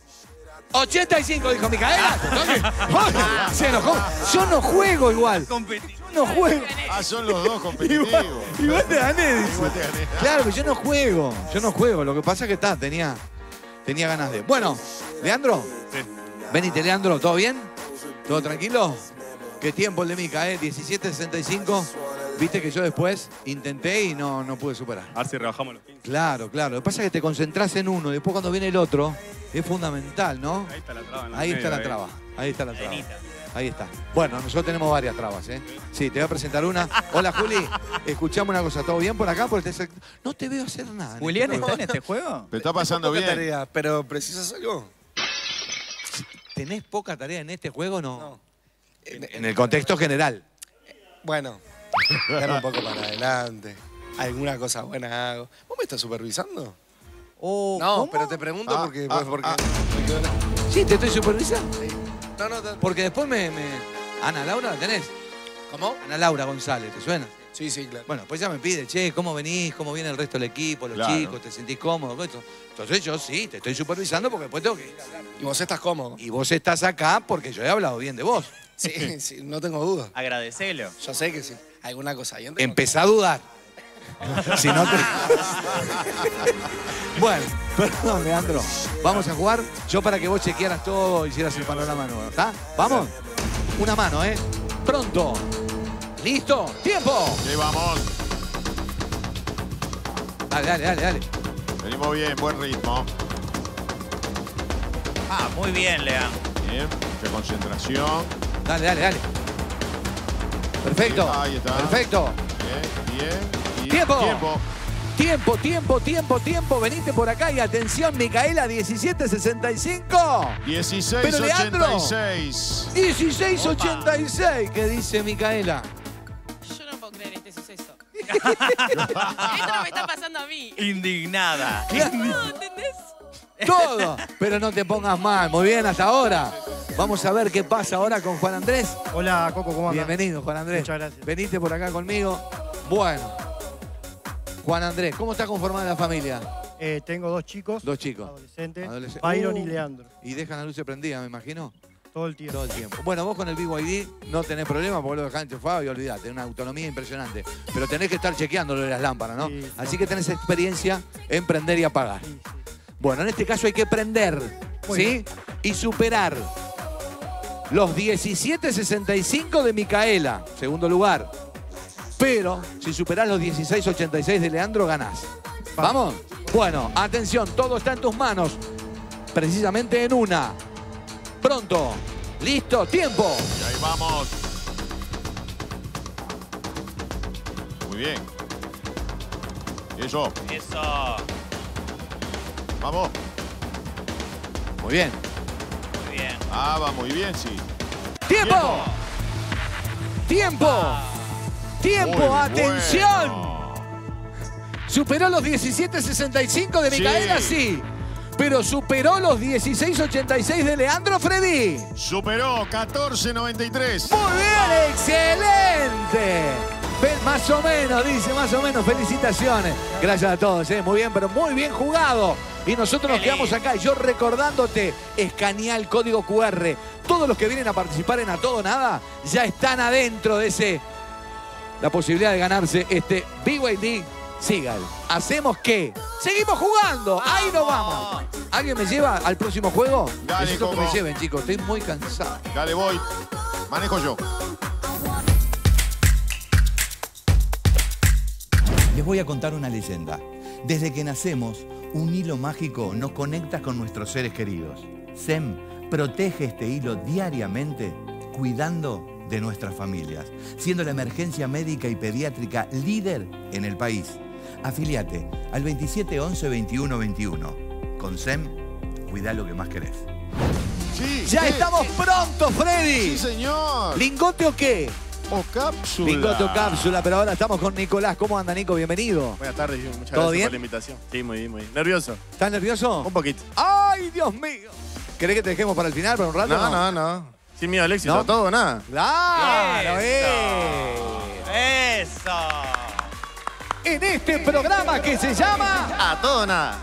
85, dijo Micaela. Se enojó. Yo no juego igual. Yo no juego. Ah, son los *laughs* dos competitivos. Igual te gané, dice. Igual te gané. Claro, que yo no juego. Yo no juego. Lo que pasa es que está, tenía, tenía ganas de. Bueno, Leandro. Venite, Leandro, ¿todo bien? ¿Todo tranquilo? Qué tiempo el de Mica, ¿eh? 17.65. Viste que yo después intenté y no, no pude superar. A ver si rebajamos los 15. Claro, claro. Lo que pasa es que te concentras en uno. Después cuando viene el otro, es fundamental, ¿no? Ahí está la traba. en el Ahí está medio, la eh. traba. Ahí está la traba. Ahí está. Bueno, nosotros tenemos varias trabas, ¿eh? Sí, te voy a presentar una. Hola, Juli. *laughs* Escuchame una cosa. ¿Todo bien por acá? Porque te- No te veo hacer nada. ¿Julián Nico. está en este juego? Te está pasando bien. tarea, pero ¿precisas algo? ¿Tenés poca tarea en este juego o no? No. En, en el contexto general. Bueno, dame un poco para adelante. Alguna cosa buena hago. ¿Vos me estás supervisando? Oh, no, ¿cómo? pero te pregunto Ah, porque... ah, pues, porque ah. Sí, te estoy supervisando. No, no, te- Porque después me, me- Ana Laura, ¿la tenés? ¿Cómo? Ana Laura González, ¿te suena? Sí, sí, claro. Bueno, pues ya me pide, che, ¿cómo venís? ¿Cómo viene el resto del equipo? Los Claro. chicos, ¿te sentís cómodo? Entonces yo sí, te estoy supervisando porque después tengo que. ¿Y vos estás cómodo? Y vos estás acá porque yo he hablado bien de vos. Sí, *laughs* sí, no tengo duda. Agradecelo. Yo sé que sí. Alguna cosa Empezá a dudar. si no te... *laughs* bueno, perdón, Leandro. Vamos a jugar. Yo para que vos chequearas todo, hicieras el panorama nuevo. ¿Está? ¿Vamos? Una mano, ¿eh? Pronto. ¿Listo? ¡Tiempo! Ahí vamos. Dale, dale, dale, dale. Venimos bien, buen ritmo. Ah, muy bien, Lean. Bien, qué concentración. Dale, dale, dale. Perfecto. Ahí está. Perfecto. Bien, bien. ¡Tiempo! Tiempo. Tiempo, tiempo, tiempo, tiempo. Venite por acá y atención, Micaela, 1765. 16, Pero, Leandro. 86. 1686, ¿qué dice Micaela? Yo no puedo creer este suceso. *laughs* Esto no me está pasando a mí. Indignada. No, ¿entendés? Todo. Pero no te pongas mal. Muy bien, hasta ahora. Vamos a ver qué pasa ahora con Juan Andrés. Hola, Coco, ¿cómo andas? Bienvenido, Juan Andrés. Muchas gracias. Venite por acá conmigo. Bueno. Juan Andrés, ¿cómo está conformada la familia? Eh, tengo dos chicos, Dos chicos. adolescentes, Adolesc- Byron Uh. y Leandro, Y dejan la luz prendida, me imagino. todo el tiempo. Todo el tiempo. Bueno, vos con el BYD no tenés problema porque lo dejás enchufado y olvidate, una autonomía impresionante. Pero tenés que estar chequeando lo de las lámparas, ¿no? Sí, Así que tenés experiencia en prender y apagar. Sí, sí. Bueno, en este caso hay que prender, Muy ¿sí? Y superar los 17.65 de Micaela, segundo lugar. Pero si superás los 16.86 de Leandro, ganás. ¿Vamos? Bueno, atención, todo está en tus manos. Precisamente en una. Pronto. Listo, tiempo. Y ahí vamos. Muy bien. Y eso. Eso. Vamos. Muy bien. Muy bien. Ah, va muy bien, sí. ¡Tiempo! ¡Tiempo! ¡Tiempo! Muy ¡Atención! bueno. ¿Superó los 17.65 de Sí. Micaela? Sí. Pero superó los 16.86 de Leandro Freddy. Superó 14.93. Muy bien, excelente. Más o menos, dice, más o menos. Felicitaciones. Gracias a todos, ¿eh? muy bien, pero muy bien jugado. Y nosotros nos quedamos acá. Yo recordándote, escanea el código QR. Todos los que vienen a participar en A Todo Nada ya están adentro de ese. La posibilidad de ganarse este BYD Seagull. ¿Hacemos qué? ¡Seguimos jugando! ¡Ahí nos vamos! ¿Alguien me lleva al próximo juego? Dale, Necesito que me lleven, chicos. Estoy muy cansado. Dale, voy. Manejo yo. Les voy a contar una leyenda. Desde que nacemos, un hilo mágico nos conecta con nuestros seres queridos. SEM protege este hilo diariamente cuidando de nuestras familias, siendo la emergencia médica y pediátrica líder en el país. Afiliate al 27 11 21 21. Con SEM, cuida lo que más querés. Sí. ¡Ya sí. estamos pronto, Freddy! Sí, señor. ¿Lingote o qué? O cápsula. Pero ahora estamos con Nicolás. ¿Cómo anda, Nico? Bienvenido. Buenas tardes, muchas ¿Todo gracias bien? por la invitación. Sí, muy bien, muy bien. ¿Nervioso? ¿Estás nervioso? Un poquito. ¡Ay, Dios mío! ¿Querés que te dejemos para el final, para un rato? No, no, no. Sin miedo al éxito, ¿No? todo o nada. ¡Claro! Eso. eh. Eso. En este programa que se llama... A todo o nada.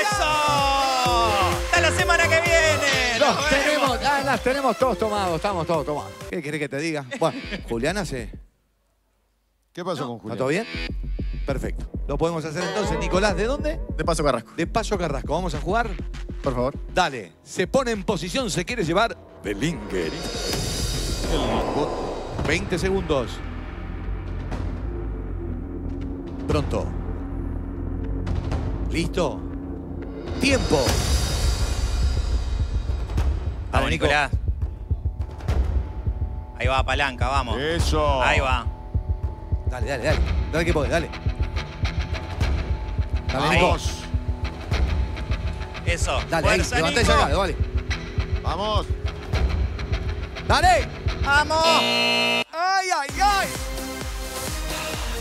¡Eso! La semana que viene. Los Nos tenemos, ah, las tenemos todos tomados, estamos todos tomados. ¿Qué querés que te diga? Bueno, *laughs* Juliana se... ¿Qué pasó con ¿Está Julián? todo bien? Perfecto. Lo podemos hacer entonces, Nicolás. ¿De dónde? De paso Carrasco. De Paso Carrasco. ¿Vamos a jugar? Por favor. Dale. Se pone en posición, se quiere llevar Bellinger. 20 segundos. Pronto. ¿Listo? Tiempo. Vamos. Nicolás. Ahí va, palanca, vamos. Eso. Ahí va. Dale, dale, dale. Dale que podés, dale. Dale, Ahí. Nico. Vamos. Eso. Dale, ahí. Fuerza, Levanté Nico. esa dale. Vamos. ¡Dale! ¡Vamos! ¡Ay, ay, ay!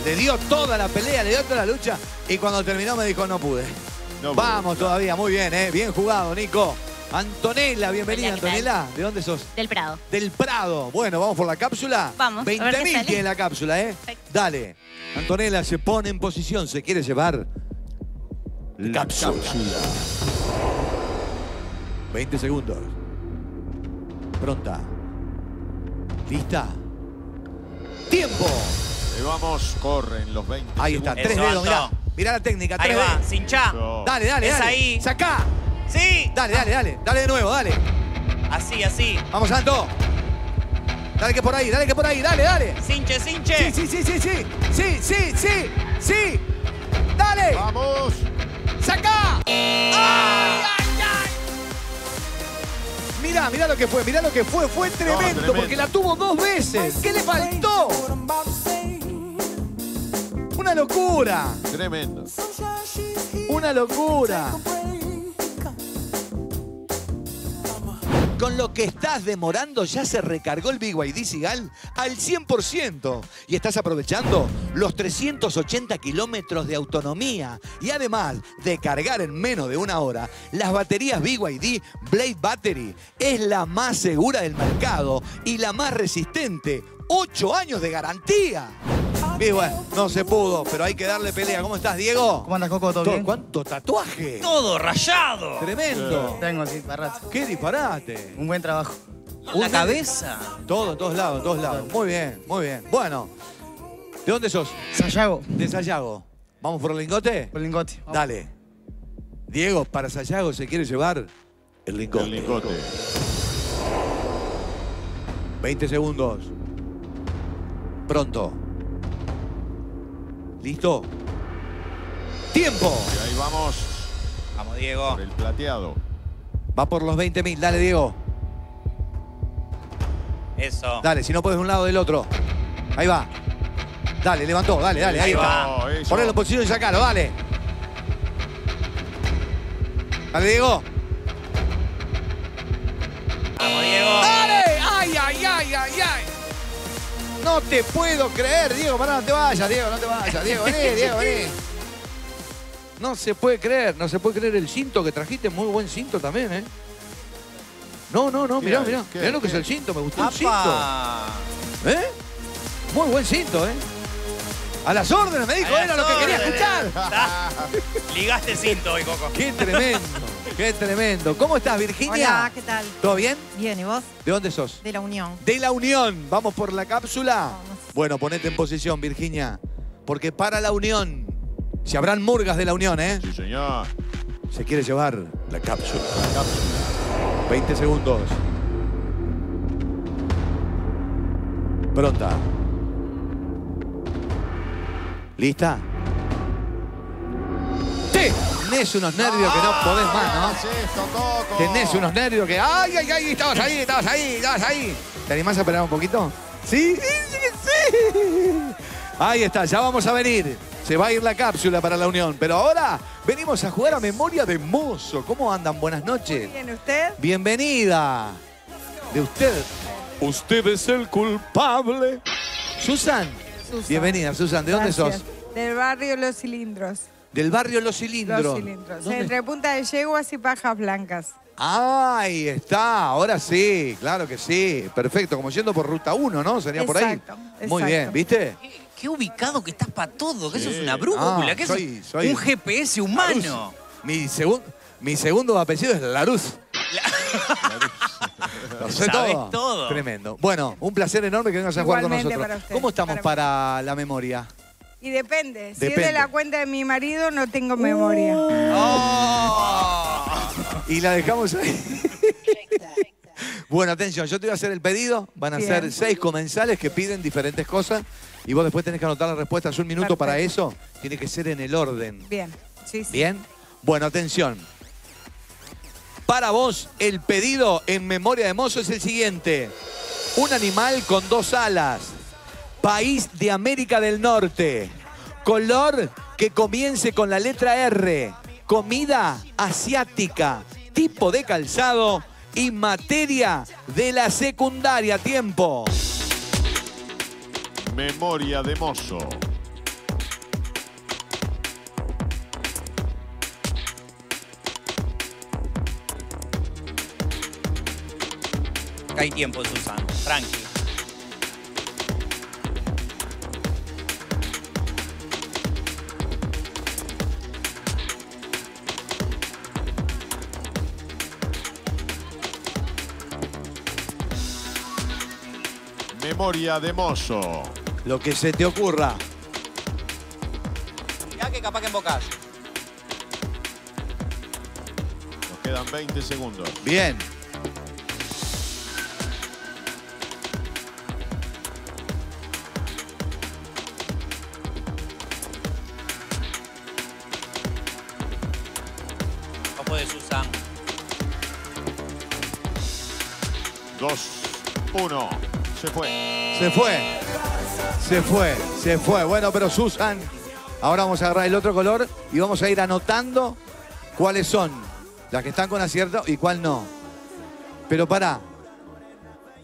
Le dio toda la pelea, le dio toda la lucha. Y cuando terminó me dijo, no pude. No, Vamos todavía, muy bien, ¿eh? Bien jugado, Nico. Antonella, bienvenida. Antonella. ¿De dónde sos? Del Prado. Del Prado. Bueno, vamos por la cápsula. Vamos, a ver qué 20.000 sale. tiene la cápsula, ¿eh? Dale. Antonella se pone en posición, se quiere llevar la cápsula. 20 segundos. Pronta. ¿Lista? ¡Tiempo! Ahí vamos, corren los 20. Ahí está, Eso, tres dedos, mirá. Mirá la técnica, Ahí tres va, dedos. cinchá. Dale, dale, Es dale. ahí. Sacá. Sí. Dale, dale, dale. Dale de nuevo, dale. Así, así. Vamos, Santo. Dale que por ahí, dale que por ahí, dale, dale. Cinche, cinche. Sí, sí, sí, sí, sí. Sí, sí, sí, sí. Dale. Vamos. ¡Sacá! ¡Ay, ay, ay! Mirá, mirá lo que fue, mirá lo que fue. Fue tremendo, tremendo. porque la tuvo dos veces. ¿Qué le faltó? Una locura. Tremendo. Una locura. Con lo que estás demorando ya se recargó el BYD Sigal al 100% y estás aprovechando los 380 kilómetros de autonomía y además de cargar en menos de una hora, las baterías BYD Blade Battery es la más segura del mercado y la más resistente. 8 años de garantía. Y bueno, no se pudo, pero hay que darle pelea. ¿Cómo estás, Diego? ¿Cómo andas, Coco? ¿Todo To- bien? ¿Cuánto tatuaje? Todo rayado. Tremendo. Tengo, rato. ¡Qué disparate! Un buen trabajo. La cabeza. Todo, en todos lados, en todos lados. Muy bien, muy bien. Bueno, ¿de dónde sos? Sayago. De Sayago. ¿Vamos por el lingote? Por lingote. Vamos. Dale. Diego, para Sayago se quiere llevar el lingote. El lingote. 20 segundos. Pronto. ¿Listo? ¡Tiempo! Y ahí vamos Vamos, Diego. por el plateado. Va por los 20.000. Dale, Diego. Eso. Dale, si no puedes de un lado del otro. Ahí va. Dale, levantó, dale, dale, ahí, Ahí está. va. Eso. Ponelo en posición y sacalo, dale. Dale, Diego. Vamos, Diego. ¡Dale! ¡Ay, ay, ay, ay, ay! No te puedo creer, Diego. Pará, no te vayas, Diego, no te vayas. Diego, vení, *laughs* Diego, vení. No se puede creer, no se puede creer el cinto que trajiste. Muy buen cinto también, ¿eh? No, no, no, ¿Qué mirá, mirá. ¿Qué Mirá lo que es ¿Qué el cinto, me gustó el cinto. ¿Eh? Muy buen cinto, ¿eh? A las órdenes, me dijo, era lo que quería escuchar. Da. *laughs* Ligaste cinto hoy, Coco. Qué tremendo, qué tremendo. ¿Cómo estás, Virginia? Hola, ¿qué tal? ¿Todo bien? Bien, ¿y vos? ¿De dónde sos? De la Unión. De la Unión. ¿Vamos por la cápsula? Vamos. Bueno, ponete en posición, Virginia. Porque para la Unión, si habrán murgas de la Unión, ¿eh? Sí, señor. Se quiere llevar la cápsula. 20 segundos. Pronta. ¿Lista? ¡Sí! Tenés unos nervios que no podés más, ¿no? Tenés unos nervios que. ¡Ay, ay, ay! Estabas ahí, estabas ahí, estabas ahí. ¿Te animás a esperar un poquito? ¿Sí? ¡Sí, sí, sí! Ahí está, ya vamos a venir. Se va a ir la cápsula para la Unión. Pero ahora venimos a jugar a memoria de mozo. ¿Cómo andan? Buenas noches. Bien, ¿usted? Bienvenida. De usted. Usted es el culpable. Susan. Susan. Bienvenida, Susan. ¿De dónde Gracias. sos? Del barrio Los Cilindros. Del barrio Los Cilindros. Los Cilindros. ¿Dónde? Entre Punta de Yeguas y Pajas Blancas. Ahí está, ahora sí, claro que sí. Perfecto, como yendo por ruta 1, ¿no? Sería por ahí. Exacto, Muy bien, ¿viste? Qué ubicado que estás para todo, que eso es una brújula, Ah, que soy- eso es soy- un GPS humano. Mi, segun- mi segundo apellido es Laruz. Lo sé Sabés todo. todo. Tremendo. Bueno, un placer enorme que vengas a jugar con Igualmente nosotros. para usted, ¿Cómo estamos para- para la memoria? Y depende. Si es Depende. de la cuenta de mi marido, no tengo memoria. Y la dejamos ahí. bueno, atención, yo te voy a hacer el pedido. Van a Bien. ser seis comensales que piden diferentes cosas. Y vos después tenés que anotar las respuestas. Un minuto para eso. Tiene que ser en el orden. Bien. Sí, sí. Bien. Bueno, atención. Para vos, el pedido en memoria de mozo es el siguiente. Un animal con dos alas. País de América del Norte. Color que comience con la letra R. Comida asiática. Tipo de calzado. Y materia de la secundaria. Tiempo. Memoria de mozo. Hay tiempo, Susan. Tranqui. Memoria de mozo. Lo que se te ocurra. Ya que capaz que embocás. Nos quedan 20 segundos. Bien. Se fue. Se fue, se fue. Bueno, pero Susan, ahora vamos a agarrar el otro color y vamos a ir anotando cuáles son las que están con acierto y cuál no. Pero pará.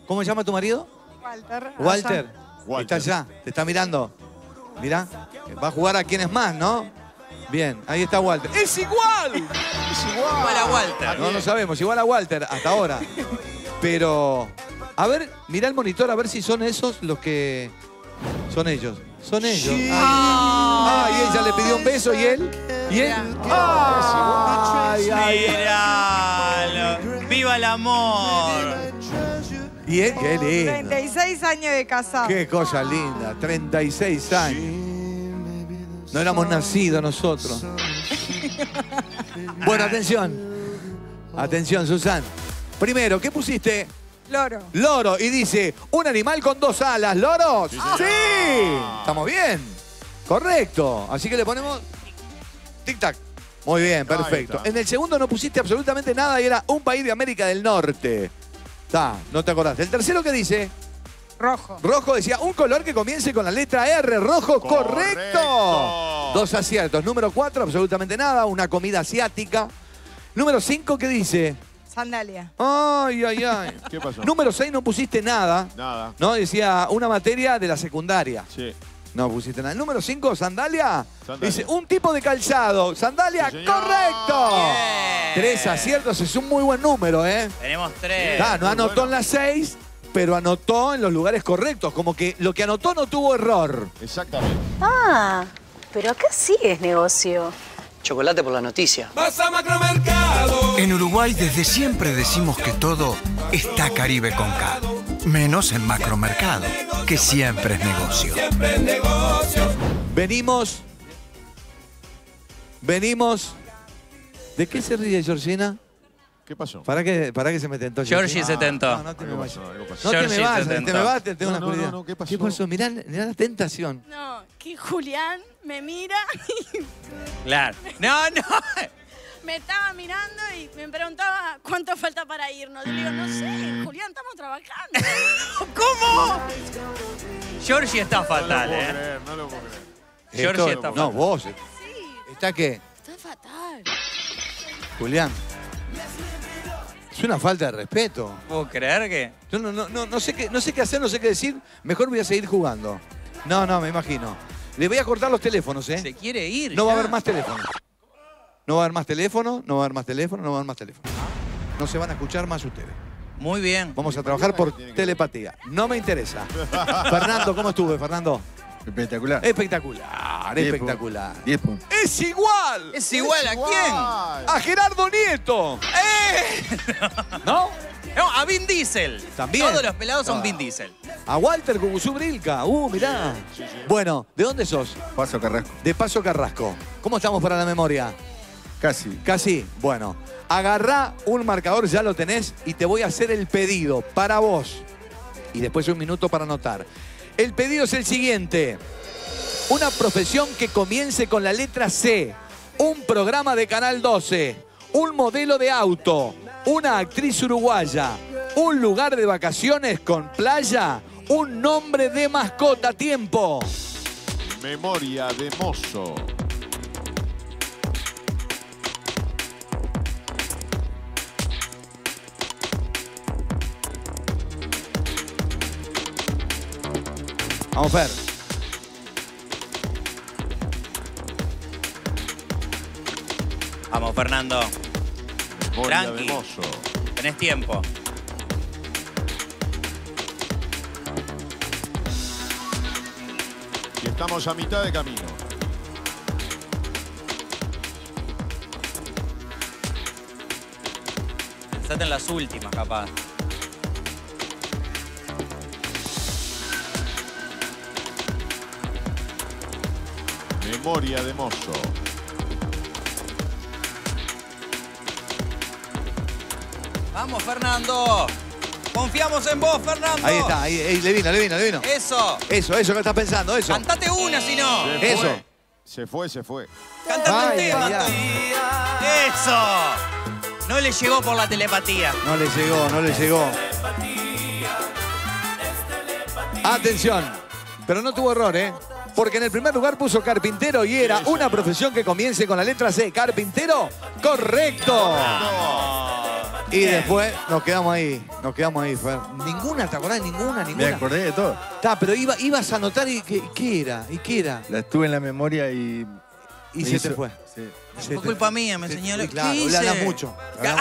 ¿Cómo se llama tu marido? Walter. Walter. allá. Está allá, te está mirando. Mirá, va a jugar a quién es más, ¿no? Bien, ahí está Walter. ¡Es igual! Es Igual a Walter. No lo sabemos, igual a Walter hasta ahora. Pero, a ver, mira el monitor a ver si son esos los que. Son ellos. Son ellos. Ay, Ay, ella le pidió un beso y él. ¿Y él? Ay, ay, Miralo. ¡Viva el amor! Y él, qué lindo. 36 años de casado. Qué cosa linda. 36 años. No éramos nacidos nosotros. *laughs* Bueno, atención. Atención, Susan. Primero, ¿qué pusiste? Loro. Loro. Y dice, un animal con dos alas. ¿Loros? Sí. ¿Estamos bien? Correcto. Así que le ponemos tic-tac. Muy bien, perfecto. En el segundo no pusiste absolutamente nada y era un país de América del Norte. Está, no te acordaste. El tercero, ¿qué dice? Rojo. Rojo decía, un color que comience con la letra R. Rojo, correcto. Correcto. Dos aciertos. Número cuatro, absolutamente nada. Una comida asiática. Número cinco, ¿qué dice? Sandalia. Ay, ay, ay. *laughs* ¿Qué pasó? Número 6 no pusiste nada. Nada. No, decía una materia de la secundaria. Sí. No pusiste nada. Número 5, sandalia. Sandalia. Dice un tipo de calzado. Sandalia, Sí, correcto. Tres aciertos es un muy buen número, ¿eh? Tenemos tres. Ah, no muy anotó bueno. en las seis, pero anotó en los lugares correctos. Como que lo que anotó no tuvo error. Exactamente. Ah, pero acá sí es negocio. Chocolate por la noticia. En Uruguay desde siempre decimos que todo está Caribe con K. Menos en macromercado, que siempre es negocio. Venimos. Venimos. ¿De qué se ríe Georgina? ¿Qué pasó? ¿Para qué, para qué se me tentó Georgie se tentó. No, no te me vayas. No te me Georgie vayas, te me vas, te tengo No, una no, oscuridad. no, no, ¿qué pasó? ¿Qué pasó? Mirá, mirá la tentación. No, que Julián me mira y Claro. No, no. me estaba mirando y me preguntaba cuánto falta para irnos. Yo le digo, no sé, Julián, estamos trabajando. *laughs* ¿Cómo? Georgie está No lo fatal, puedo ¿eh? creer, no lo puedo creer. Georgie Esto- está No, fatal. vos. ¿Está qué? Está fatal. Julián. Es una falta de respeto. ¿Puedo creer que...? Yo no, no, no, no sé qué, no sé qué hacer, no sé qué decir. Mejor voy a seguir jugando. No, no, me imagino. Le voy a cortar los teléfonos, ¿eh? Se quiere ir. No va a haber más teléfono. No va a haber más teléfono, no va a haber más teléfono, no va a haber más teléfono. No se van a escuchar más ustedes. Muy bien. Vamos a trabajar por telepatía. No me interesa. *laughs* Fernando, ¿cómo estuve, Fernando? Espectacular. Espectacular, Diez espectacular. Diez puntos. ¡Es igual! ¿Es igual a quién? ¡A Gerardo Nieto! ¿No? No, a Vin Diesel. También. Todos los pelados son Ah. Vin Diesel. A Walter Cucuzú Brilca. Uh, mirá. Bueno, ¿de dónde sos? Paso Carrasco. De Paso Carrasco. ¿Cómo estamos para la memoria? Casi. Casi. Bueno, agarrá un marcador, ya lo tenés, y te voy a hacer el pedido para vos. Y después un minuto para anotar. El pedido es el siguiente. Una profesión que comience con la letra C. Un programa de Canal 12. Un modelo de auto. Una actriz uruguaya. Un lugar de vacaciones con playa. Un nombre de mascota. Tiempo. Memoria de mozo. Vamos a ver. Vamos, Fernando. Memoria Tranqui. Tenés tiempo. Y estamos a mitad de camino. Pensate en las últimas, capaz. Memoria de mozo. Vamos, Fernando. Confiamos en vos, Fernando. Ahí está, ahí, ahí, le vino, le vino, le vino. Eso. Eso, eso que estás pensando, eso. Cantate una, si no. Se Eso. fue. Se fue, se fue. Cantate un Ay, tema. ay, Eso. No le llegó por la telepatía. No le llegó, no le llegó. Atención, pero no tuvo error, ¿eh? Porque en el primer lugar puso carpintero y era una profesión que comience con la letra C. ¿Carpintero? ¡Correcto! Y después nos quedamos ahí, nos quedamos ahí, Fer. Ninguna, ¿te acordás? Ninguna, Me ninguna. acordé de todo. Está, pero iba, ibas a anotar y ¿qué, qué era? ¿Y qué era? La estuve en la memoria y. Y se hizo- te fue. Sí. Fue culpa mía, me se- señaló. sí, claro, ¿Qué le hice? hablas mucho.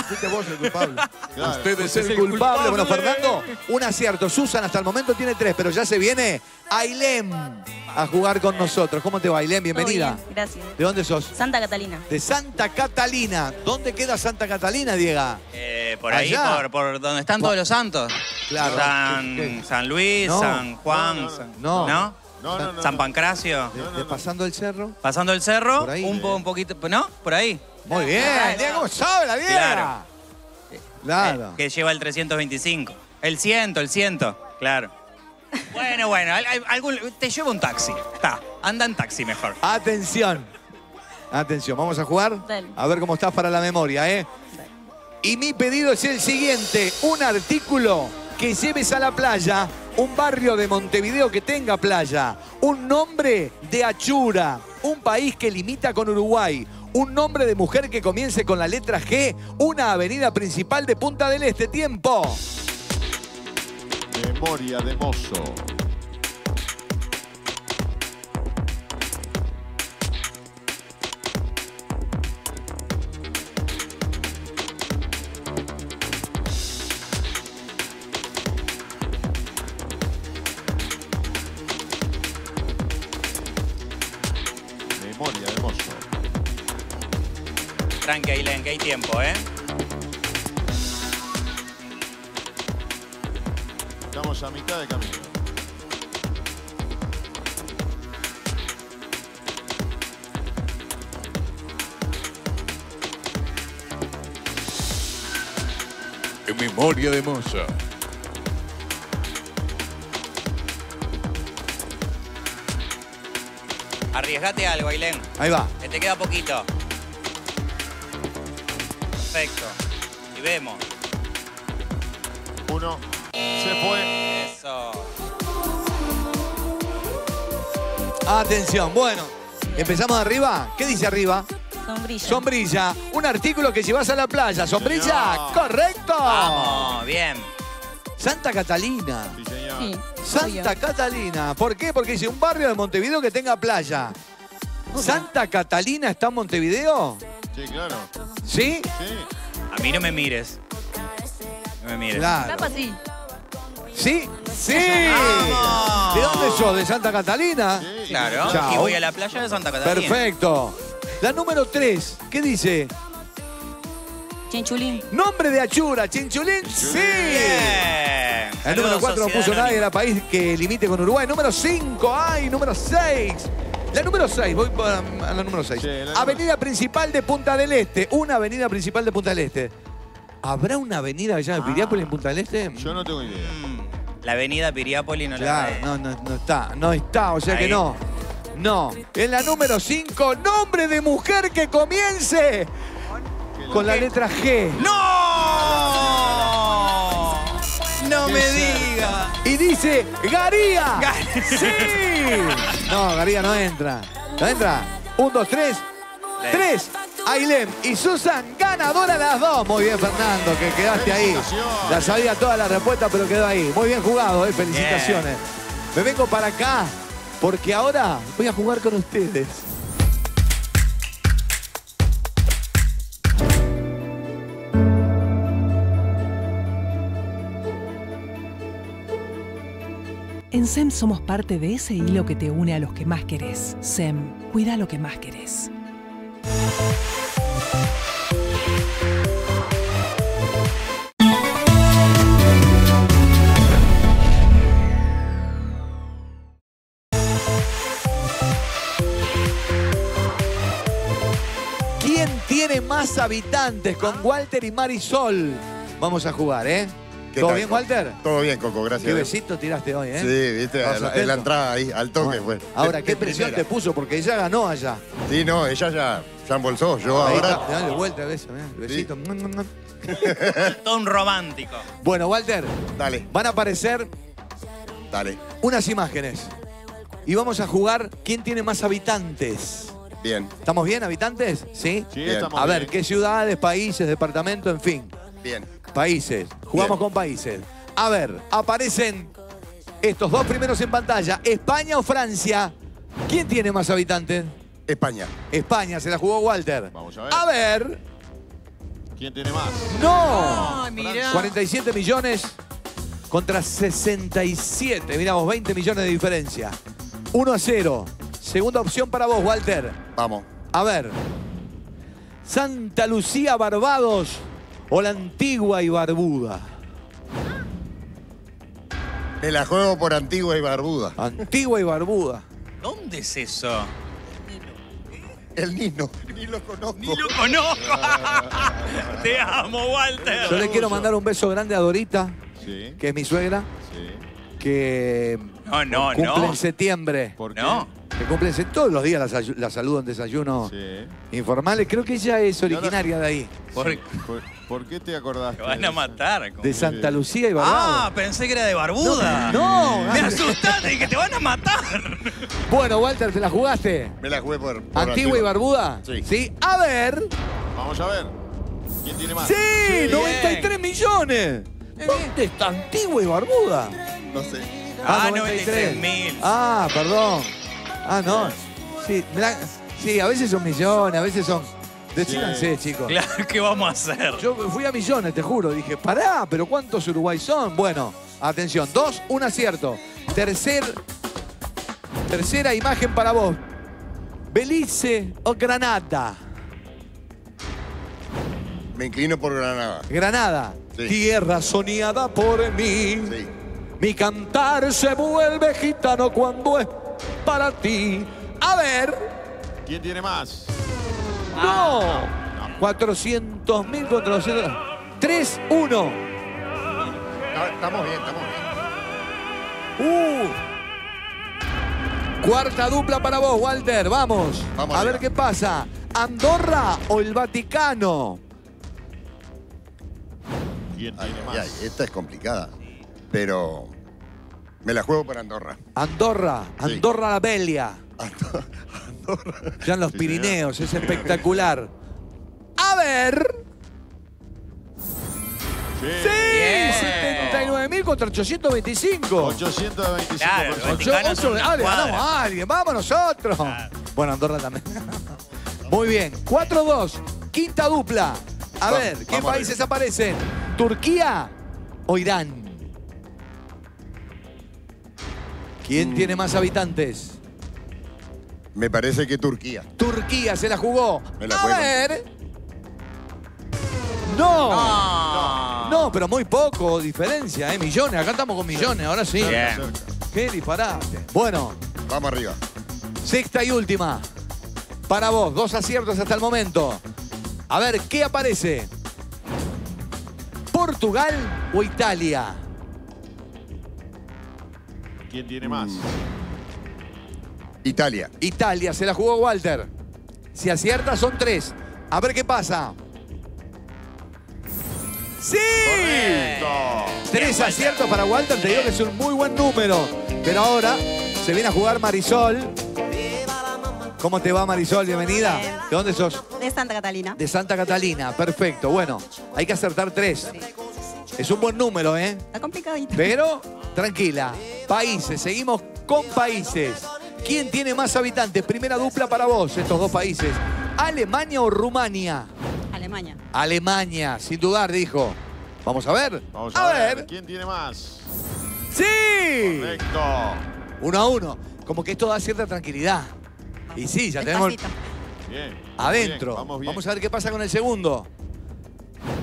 Fuiste vos el culpable. Claro. Usted es el culpable. Bueno. Fernando, un acierto. Susan hasta el momento tiene tres, pero ya se viene Ailem a jugar con nosotros. ¿Cómo te va, Ailem? Bienvenida. Bien, gracias. ¿De dónde sos? Santa Catalina. De Santa Catalina. ¿Dónde queda Santa Catalina, Diego? Eh, por ahí, Allá. por, por donde están todos los santos. Claro. San, ¿Qué- qué? San Luis, No. San Juan. No, no, no. San- No. ¿No? No, no, no. San no. Pancracio. De, de pasando el cerro. Pasando el cerro, Por ahí. un, po- un poquito. ¿No? Por ahí. Muy bien. Diego, ¿cómo sabe la Diego? Claro. Claro. Eh, que lleva el 325. El 100, el 100. Claro. Bueno, bueno, algún- te lleva un taxi. Está, anda en taxi mejor. Atención. Atención, vamos a jugar. Dale. A ver cómo estás para la memoria, ¿eh? Y mi pedido es el siguiente: un artículo que lleves a la playa, un barrio de Montevideo que tenga playa, un nombre de Achura, un país que limita con Uruguay, un nombre de mujer que comience con la letra G, una avenida principal de Punta del Este. Tiempo. Memoria de mozo. Tranqui, Ailén, que hay tiempo, ¿eh? Estamos a mitad de camino. En memoria de moza. Arriesgate algo, Ailén. Ahí va. Que te queda poquito. Perfecto. Y vemos. Uno. Se fue. Eso. Atención, bueno. Empezamos arriba. ¿Qué dice arriba? Sombrilla. Sombrilla, un artículo que llevas a la playa. Sombrilla, Señor. correcto. Vamos, bien. Santa Catalina. Sí, señor. Sí. Santa Catalina. ¿Por qué? Porque dice un barrio de Montevideo que tenga playa. ¿Santa Catalina está en Montevideo? Sí, claro. ¿Sí? Sí. A mí no me mires. No me mires. Claro. Tapa. ¿Sí? ¡Sí! ¡Vamos! ¿De dónde sos? ¿De Santa Catalina? Claro. Chao. Y voy a la playa de Santa Catalina. Perfecto. La número 3, ¿qué dice? Chinchulín. Nombre de Achura, Chinchulín. Sí. Bien. El Saludos, número 4 no puso nadie, Anónima. era país que limite con Uruguay. Número 5, ay, número 6. La número 6, voy a la número 6. Sí, la número- avenida principal de Punta del Este. Una avenida principal de Punta del Este. ¿Habrá una avenida que se llama Piriápolis en Punta del Este? Yo no tengo idea. Mm, La avenida Piriápolis no Claro, la no, no, no está, no está, o sea que no. No. En la número 5, nombre de mujer que comience con la letra G. ¡No! No me Y dice Garía. Gar- ¡Sí! No, Garía no entra. ¿No entra? Un, dos, tres. Tres. Ailem y Susan, ganadora las dos. Muy bien, Fernando, que quedaste ahí. La sabía toda la respuesta, pero quedó ahí. Muy bien jugado, eh. felicitaciones. Me vengo para acá, porque ahora voy a jugar con ustedes. En SEM somos parte de ese hilo que te une a los que más querés. SEM, cuida lo que más querés. ¿Quién tiene más habitantes con Walter y Marisol? Vamos a jugar, ¿eh? ¿Qué ¿Todo tal, bien? Walter? Todo bien, Coco, gracias. Qué besito tiraste hoy, ¿eh? Sí, viste, ¿Estás en la, entrada ahí, al toque fue. Ahora, ¿qué presión primera. te puso? Porque ella ganó allá. Sí, no, ella ya, ya embolsó. Yo Ahí ahora. está, dale vuelta, beso, mirá, besito. *laughs* *laughs* Todo un romántico. Bueno, Walter, Dale, van a aparecer dale. unas imágenes. Y vamos a jugar quién tiene más habitantes. Bien, ¿Estamos bien, habitantes? ¿Sí? Sí, Bien. estamos A ver, bien. ¿qué ciudades, países, departamentos, en fin? bien. Países. Jugamos Bien. con países. A ver, aparecen estos dos primeros en pantalla. ¿España o Francia? ¿Quién tiene más habitantes? España. España, se la jugó Walter. Vamos a ver. A ver. ¿Quién tiene más? ¡No! Ay, mirá. 47 millones contra 67. Miramos, 20 millones de diferencia. 1 a 0. Segunda opción para vos, Walter. Vamos. A ver. Santa Lucía, Barbados o la Antigua y Barbuda. Me la juego por Antigua y Barbuda. Antigua y Barbuda. ¿Dónde es eso? El Nino. Ni lo conozco. Ni lo conozco. *laughs* Te amo, Walter. Yo le quiero mandar un beso grande a Dorita, Sí, que es mi suegra, sí. que No, no, cumple no. en septiembre. ¿Por qué? No. Que cumple en se- todos los días la, sayu- la saludo en desayunos Sí. informales. Creo que ella es originaria de ahí, ¿Por, ¿Por, por qué te acordaste? Te van a matar. de Santa Lucía y Barbados. Ah, pensé que era de Barbuda. No, Me no. asustaste y que te van a matar. Bueno, Walter, ¿te la jugaste? Me la jugué por. por ¿Antigua y Barbuda? Sí. A ver. Vamos a ver. ¿Quién tiene más? ¡Sí! ¡93 millones! ¿Dónde está Antigua y Barbuda? No sé. Ah, 93 mil. Ah, perdón. Ah, no. Sí, sí, a veces son millones, a veces son. Decídanse, chicos. Claro, ¿qué vamos a hacer? Yo fui a millones, te juro. Dije, pará, pero ¿cuántos Uruguay son? Bueno, atención. Dos, un acierto. Tercer, tercera imagen para vos. Belice o Granada. Me inclino por Granada. Granada. Sí. Tierra soñada por mí. Sí. Mi cantar se vuelve gitano cuando es para ti. A ver. ¿Quién tiene más? ¡No! 400 mil contra 200. 3, 1. No, estamos bien, estamos bien. Uh. Cuarta dupla para vos, Walter. Vamos. Vamos a allá. ver qué pasa. ¿Andorra o el Vaticano? ¿Quién Ay, tiene ay, más? ay, esta es complicada. Pero. Me la juego por Andorra. Andorra, Andorra la Belia. Ya en los Pirineos, es espectacular. A ver. Sí, 79.000 contra 825. 825 Claro, personas. el Vaticano es Ocho- una ah, le ganamos cuadra. a alguien, vamos nosotros. Bueno, Andorra también. *laughs* Muy bien, 4-2, quinta dupla. A Va- ver, ¿qué vamos países aparecen? ¿Turquía o Irán? ¿Quién Mm. tiene más habitantes? Me parece que Turquía. Turquía se la jugó. Me la a ver. No. No, pero muy poco diferencia, ¿eh? Millones. Acá estamos con millones, ahora sí. Bien. Qué disparate. Bueno, Vamos arriba. sexta y última. Para vos, dos aciertos hasta el momento. A ver, ¿qué aparece? ¿Portugal o Italia? ¿Quién tiene más? Mm. Italia. Italia, se la jugó Walter. Si acierta son tres. A ver qué pasa. ¡Sí! Tres aciertos para Walter, te digo que es un muy buen número. Pero ahora se viene a jugar Marisol. ¿Cómo te va Marisol? Bienvenida. ¿De dónde sos? De Santa Catalina. De Santa Catalina. Perfecto. Bueno, hay que acertar tres. Es un buen número, ¿eh? Está complicadito. Pero tranquila. Países, seguimos con países. ¿Quién tiene más habitantes? Primera dupla para vos, estos dos países. ¿Alemania o Rumania? Alemania. Alemania, sin dudar, dijo. Vamos a ver. Vamos a, a ver. ver. ¿Quién tiene más? ¡Sí! Correcto. Uno a uno. Como que esto da cierta tranquilidad. Y sí, ya tenemos. Bien. adentro. bien, vamos bien. Vamos a ver qué pasa con el segundo.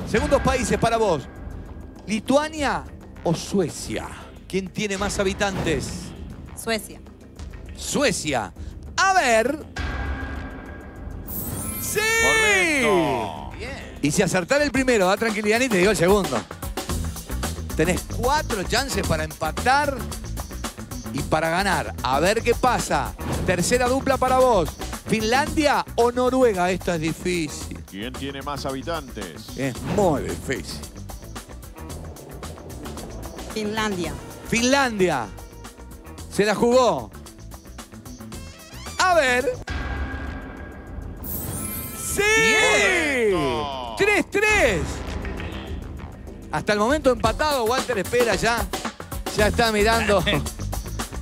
Segundos países para vos. ¿Lituania o Suecia? ¿Quién tiene más habitantes? Suecia. Suecia. A ver. ¡Sí! Correcto. Y si acertar el primero da tranquilidad y te digo el segundo. Tenés cuatro chances para empatar y para ganar. A ver qué pasa. Tercera dupla para vos. ¿Finlandia o Noruega? Esta es difícil. ¿Quién tiene más habitantes? Es muy difícil. Finlandia. Finlandia. Se la jugó. A ver. ¡Sí! 3-3. Hasta el momento empatado. Walter espera ya. Ya está mirando. *laughs*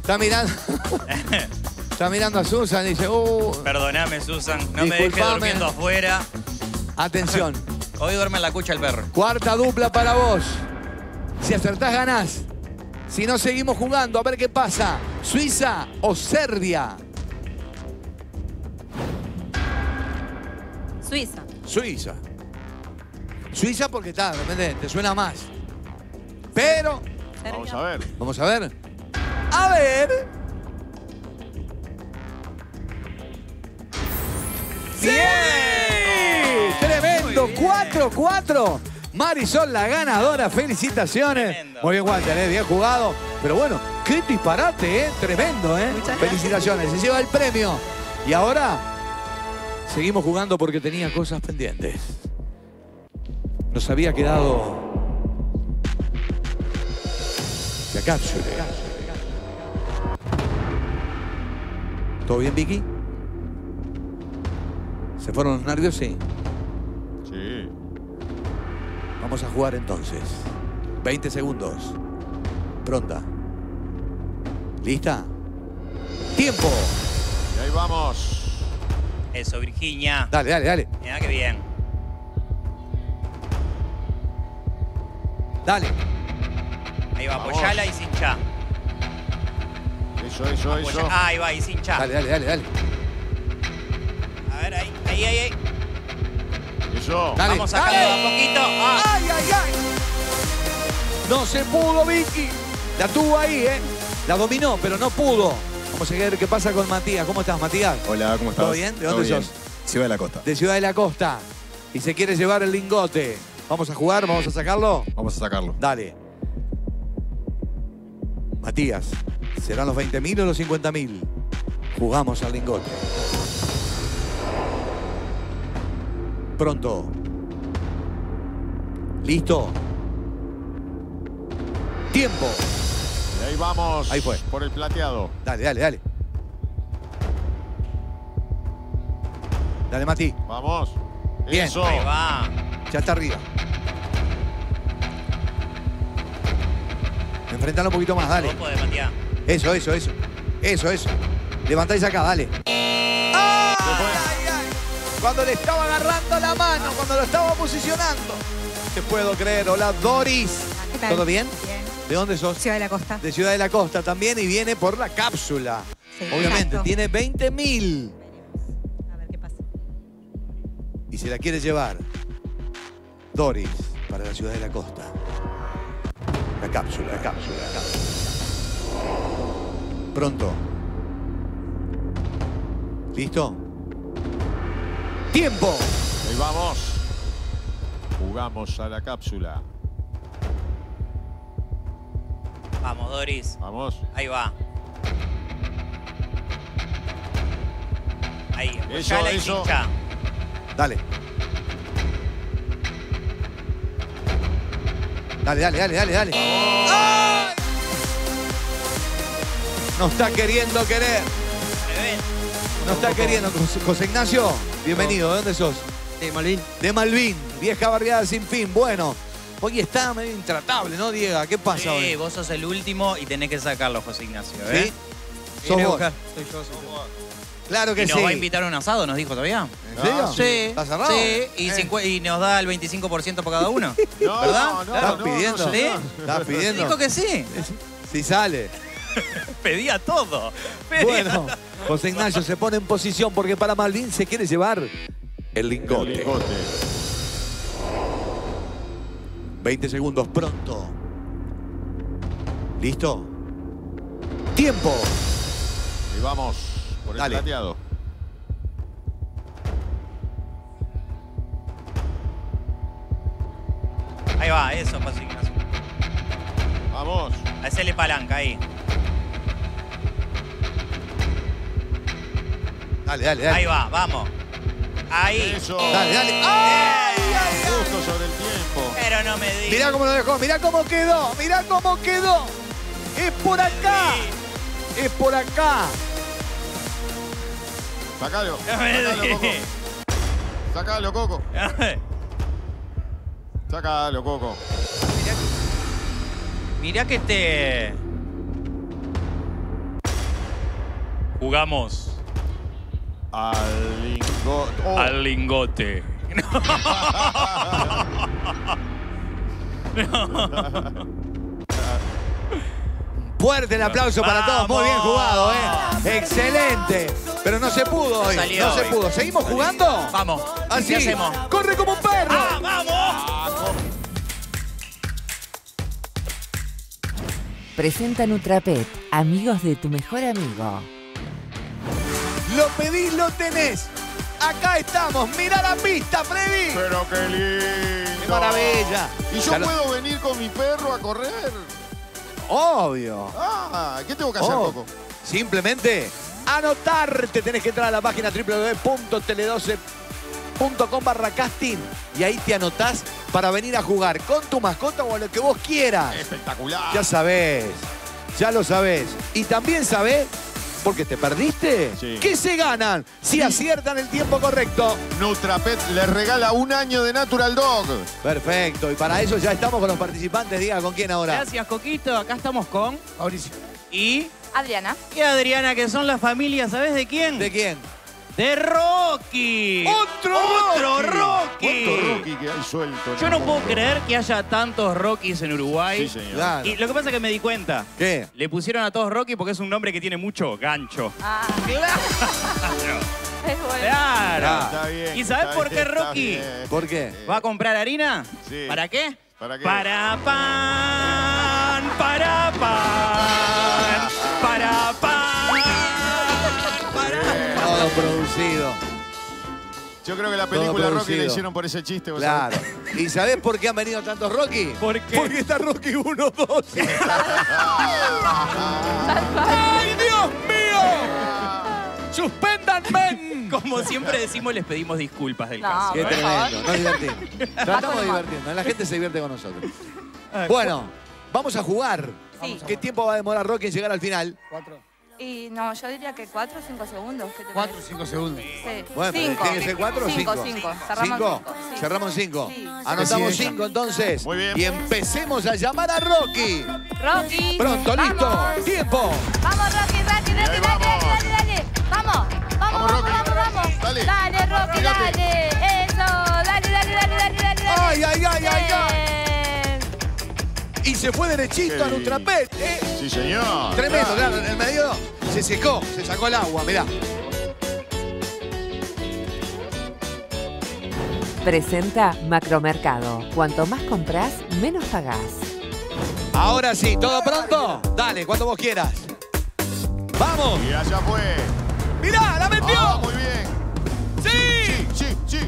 Está mirando. *laughs* Está mirando a Susan y dice, uh, Perdóname, Susan. No me dejes durmiendo afuera. atención. *laughs* Hoy duerme en la cucha el perro. Cuarta dupla para vos. Si acertás, ganás. Si no, seguimos jugando. A ver qué pasa. ¿Suiza o Serbia? Suiza. Suiza. Suiza porque está, de repente te suena más. Pero, Vamos a ver. vamos a ver. A ver. ¡Sí! Tremendo. 4-4. Marisol, la ganadora. Felicitaciones. Muy bien, Walter, ¿eh? bien jugado. Pero bueno, qué disparate, ¿eh? Tremendo, ¿eh? Felicitaciones. Se lleva el premio. Y ahora seguimos jugando porque tenía cosas pendientes. Nos había quedado la cápsula. ¿Todo bien, Vicky? ¿Se fueron los nervios? Sí. Vamos a jugar entonces. 20 segundos. Pronta. ¿Lista? ¡Tiempo! Y ahí vamos. Eso, Virginia. Dale, dale, dale. Mira qué bien. Dale. Ahí va, Vamos. apoyala y sin cha. Eso, eso, Apoya- eso. Ah, ahí va, y sin cha. Dale, dale, dale, dale. A ver, ahí, ahí, ahí. ahí. Eso. Dale. Vamos sacando dale. a poquito. Ah. ¡Ay, ay, ay! No se pudo, Vicky. La tuvo ahí, ¿eh? La dominó, pero no pudo. Vamos a ver qué pasa con Matías. ¿Cómo estás, Matías? Hola, ¿cómo estás? ¿Todo bien? ¿De ¿Todo dónde sos? Ciudad de la Costa. De Ciudad de la Costa. Y se quiere llevar el lingote. ¿Vamos a jugar? ¿Vamos a sacarlo? Vamos a sacarlo. Dale. Matías, ¿serán los 20.000 o los 50.000? Jugamos al lingote. Pronto. ¿Listo? Tiempo. Y ahí vamos. Ahí fue. Por el plateado. Dale, dale, dale. Dale, Mati. Vamos. Bien. Eso. Ahí va. Ya está arriba. Enfrentalo un poquito más, dale. Eso, eso, eso. Eso, eso. Levantáis acá, dale. ¡Ay, ay, ay! Cuando le estaba agarrando la mano, cuando lo estaba posicionando. Te puedo creer. Hola, Doris. ¿Qué tal? ¿Todo bien? Bien. ¿De dónde sos? Ciudad de la Costa. De Ciudad de la Costa también y viene por la cápsula. Sí, Obviamente, exacto. tiene 20 mil. A ver qué pasa. Y se la quiere llevar Doris para la Ciudad de la Costa. La cápsula, la cápsula, la cápsula. Pronto. ¿Listo? ¡Tiempo! Ahí vamos. Jugamos a la cápsula. Vamos, Doris. Vamos. Ahí va. Ahí, Eso, y eso. Dale. Dale, dale, dale, dale, dale. ¡Ay! No está queriendo querer. No está queriendo. José Ignacio, bienvenido. ¿De dónde sos? De Malvin. De Malvin, vieja barriada sin fin. Bueno, hoy está medio intratable, ¿no, Diego? ¿Qué pasa Sí, hoy? vos sos el último y tenés que sacarlo, José Ignacio. ¿eh? ¿Sí? Sos vos. Soy yo, soy yo. Claro que ¿Y nos sí. va a invitar a un asado, nos dijo todavía? ¿En serio? Sí. ¿Está cerrado? Sí, y, Eh. y nos da el 25% por cada uno. *laughs* No, ¿Verdad? no, ¿Estás no, pidiendo? no, ¿Sí? ¿Estás pidiendo? Dijo que sí. Si sale. *laughs* Pedía todo. Pedía Bueno, José Ignacio se pone en posición porque para Malvin se quiere llevar el El lingote. lingote. 20 segundos pronto. ¿Listo? ¡Tiempo! Y vamos. Por el Dale. plateado. Ahí va, eso, José Ignacio. Vamos. Hacele palanca ahí. Dale, dale, dale. Ahí va, vamos. Ahí. Eso. Dale, dale. ¡Ay, ay, ay! Justo sobre el tiempo. Pero no me digas. Mirá cómo lo dejó, mirá cómo quedó, mirá cómo quedó. Es por acá. Es por acá. Sacalo. Sacalo, Coco. Sacalo, Coco. *laughs* Sacalo, Coco. Mirá que te. Jugamos Al lingote. Oh. al lingote. *laughs* Fuerte el aplauso para todos, muy bien jugado, ¿eh? Excelente. Pero no se pudo hoy, no se hoy. pudo. ¿Seguimos jugando? Vamos. Así. ¿Qué hacemos? ¡Corre como un perro! ¡Ah, vamos! Presenta Nutrapet, amigos de tu mejor amigo. Lo pedís, lo tenés. Acá estamos. Mira la pista, Freddy. Pero qué lindo. ¡Qué maravilla! ¿Y yo puedo venir con mi perro a correr? Obvio. Ah, ¿qué tengo que hacer, Oh, Coco? Simplemente anotarte. Tenés que entrar a la página www.tele12.com barra casting y ahí te anotás para venir a jugar con tu mascota o lo que vos quieras. Espectacular. Ya sabés, ya lo sabés. Y también sabés, porque te perdiste, Sí. que se ganan si aciertan el tiempo correcto. Nutrapet le regala un año de Natural Dog. Perfecto, y para eso ya estamos con los participantes. Diga, ¿con quién ahora? Gracias, Coquito. Acá estamos con. Mauricio. Y. Adriana. Y Adriana, que son la familia, ¿sabes de quién? ¿De quién? De Rocky. ¡Otro ¡Otro Rocky! Rocky! ¿Cuánto Rocky que hay suelto? Yo no puedo creer que haya tantos Rockies en Uruguay. Sí, señor. Claro. Y lo que pasa es que me di cuenta. ¿Qué? Le pusieron a todos Rocky porque es un nombre que tiene mucho gancho. Ah, Claro. *laughs* es bueno. Claro. Está bien, ¿Y sabes por qué Rocky? bien. ¿Por qué? ¿Va a comprar harina? Sí. ¿Para qué? ¿Para qué? Para pan, para pan, producido. Yo creo que la película Rocky la hicieron por ese chiste. ¿vos Claro. sabés? ¿Y sabés por qué han venido tantos Rocky? ¿Por qué? Porque está Rocky 1, 2. *laughs* ¡Ay, Dios mío! ¡Suspéndanme! Como siempre decimos, les pedimos disculpas del No, caso. Qué por ¿eh? tremendo. Nos divertimos. Tratamos de divertirnos. La gente se divierte con nosotros. Bueno, vamos a jugar. Sí. ¿Qué tiempo va a demorar Rocky en llegar al final? Y no, yo diría que 4 o 5 segundos. ¿Qué te 4 o parece? 5 segundos. Sí. Bueno, Cinco. ¿tiene que ser 4 o 5? Cinco, cinco. Cerramos cinco, sí. Cerramos 5. Sí. Anotamos Decide ella. 5 entonces. Muy bien. Y empecemos a llamar a Rocky. Rocky. Pronto, listo. Vamos. Tiempo. Vamos, Rocky, Rocky, Rocky, dale, dale, dale, dale. Vamos, vamos, vamos, vamos, vamos. Dale. Dale, Rocky, dale. Eso, dale, dale, dale, dale, dale. dale. Ay, ay, ay, ay. Y se fue derechito a Nutrapet. ¿eh? Sí, señor. Tremendo, claro, en el medio se secó, se sacó el agua, mirá. Presenta Macromercado. Cuanto más compras, menos pagás. Ahora sí, ¿todo pronto? Dale, cuando vos quieras. ¡Vamos! Y allá fue. ¡Mirá, la metió! Ah, muy bien. ¡Sí! Sí, sí, sí.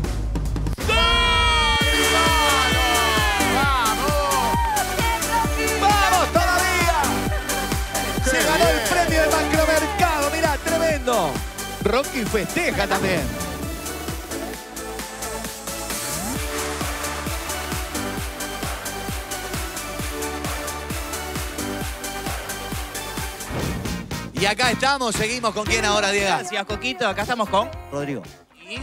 Rocky festeja también. Y acá estamos, seguimos con quién ahora, Diego. Gracias, Coquito. Acá estamos con Rodrigo.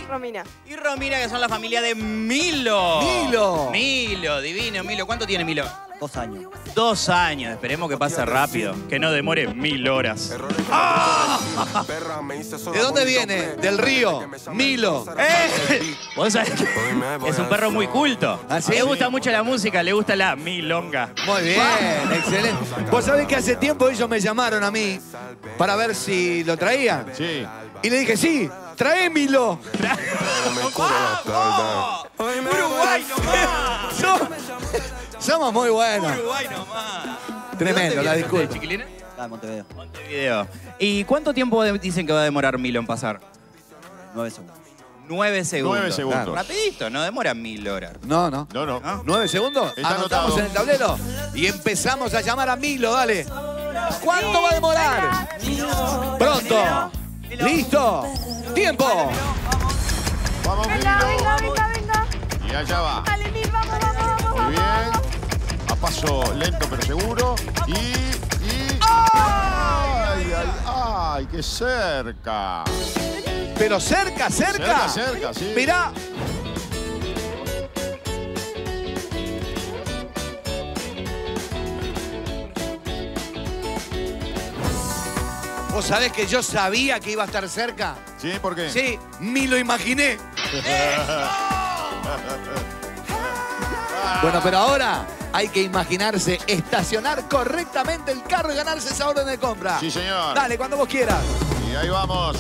Romina. Y Romina, que son la familia de Milo. Milo. Milo, divino, Milo. ¿Cuánto tiene Milo? Dos años. Dos años. Esperemos que pase rápido. Que no demore mil horas. ¿De dónde viene? Del río. Milo. ¡Eh! Vos sabés que es un perro muy culto. ¿Ah, sí? Le gusta mucho la música, le gusta la milonga. Muy bien, excelente. Vos sabés que hace tiempo ellos me llamaron a mí para ver si lo traían. Sí. Y le dije, sí, traémilo. ¡Uruguay nomás! *laughs* Somos muy buenos. ¡Uruguay nomás! Tremendo, la disculpa. chiquilina? Ah, Montevideo. Montevideo. ¿Y cuánto tiempo de- dicen que va a demorar Milo en pasar? Nueve segundos. Nueve segundos. Nueve segundos. Rapidito, no demora mil horas. No, no. No, no. ¿Nueve segundos? Está Anotamos anotado. en el tablero y empezamos a llamar a Milo, dale. ¿Cuánto va a demorar? Pronto. ¿Listo? ¡Tiempo! Vamos, Venga, Milo. venga, venga, venga. Y allá va. Dale, paso lento pero seguro. Y. y... ¡Ay, ay, ay! ¡Qué cerca! Pero cerca, cerca. Cerca, cerca, sí. Mirá. ¿Vos sabés que yo sabía que iba a estar cerca? ¿Sí? ¿Por qué? Sí, ni lo imaginé. *laughs* Bueno, pero ahora hay que imaginarse estacionar correctamente el carro y ganarse esa orden de compra. Sí, señor. Dale, cuando vos quieras. Y ahí vamos.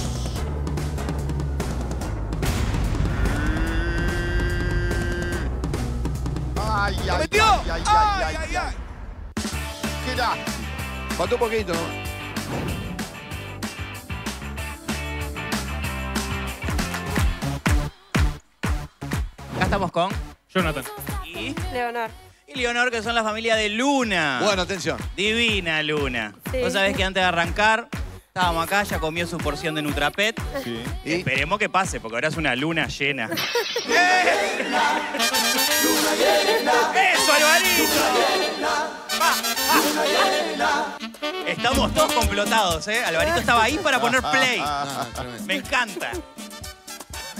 Ay, ay, ¡Lo metió! ay, ay, ay, ay, ay, ay. ¿Qué da? Faltó un poquito. Acá estamos con Jonathan. y, Leonor. Y Leonor, que son la familia de Luna. Bueno, atención. Divina Luna. Sí. Vos sabés que antes de arrancar, estábamos acá, ya comió su porción de Nutrapet. Sí. Y esperemos que pase, porque ahora es una luna llena. ¡Eso, Alvarito! Va, va. Estamos todos complotados, ¿eh? Alvarito estaba ahí para poner play. Ah. Me encanta.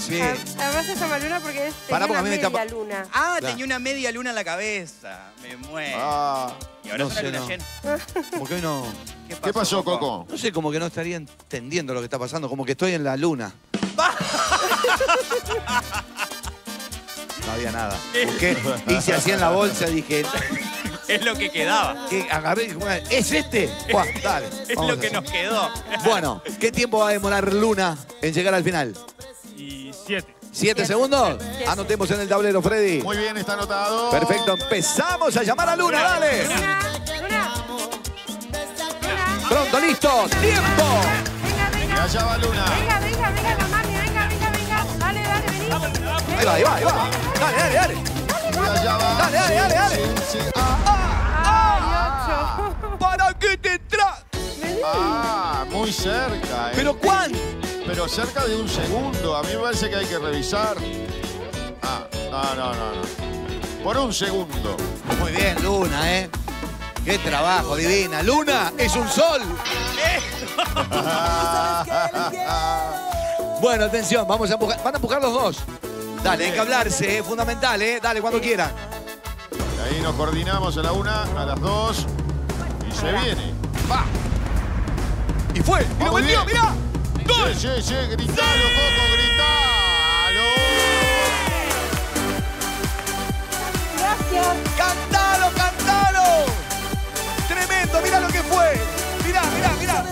Sí. Además se llama luna porque es Pará, porque una a mí me media tapa- luna. Ah, Claro. tenía una media luna en la cabeza. Me muero. Ah, y ahora no es una sé, luna no. llena. *laughs* Hoy no. ¿Qué pasó, Coco? No sé, como que no estaría entendiendo lo que está pasando, como que estoy en la luna. *laughs* No había nada. *laughs* Busqué, hice así en la bolsa, dije, Es lo que quedaba. ¿qué? agarré y dije, bueno, ¿es este? Buah, dale. Es vamos lo que nos quedó. Bueno, ¿qué tiempo va a demorar Luna en llegar al final? Y siete. ¿Siete segundos? Anotemos en el tablero, Freddy. Muy bien, está anotado. Perfecto, empezamos a llamar a Luna, dale. Luna, Luna. Pronto, listo, tiempo. Venga, Y venga. allá va Luna. Venga, venga, venga, la mami, venga, venga, venga. Dale, dale, vení. Ahí va, ahí va, ahí va. Dale, dale, dale. Y allá va. Dale, dale, dale, dale. Sí, sí. Ah, Ay, ocho. ¿Para qué te tra... ah, muy cerca. eh. ¿Pero cuán? Pero cerca de un segundo. A mí me parece que hay que revisar. Ah, no, no, no, no. Por un segundo. Muy bien, Luna, ¿eh? Qué trabajo, divina. Luna es un sol. *laughs* Bueno, atención, vamos a empujar. Van a empujar los dos. Dale, hay que hablarse, es fundamental, ¿eh? Dale, cuando quieran. Ahí nos coordinamos a la una, a las dos. Y se viene. Va. Y fue. Y lo metió. Mirá. Sí, sí, sí, gritalo, Coco, gritalo. Gracias. ¡Cantalo, cantalo! Tremendo, mirá lo que fue. Mirá, mirá, mirá.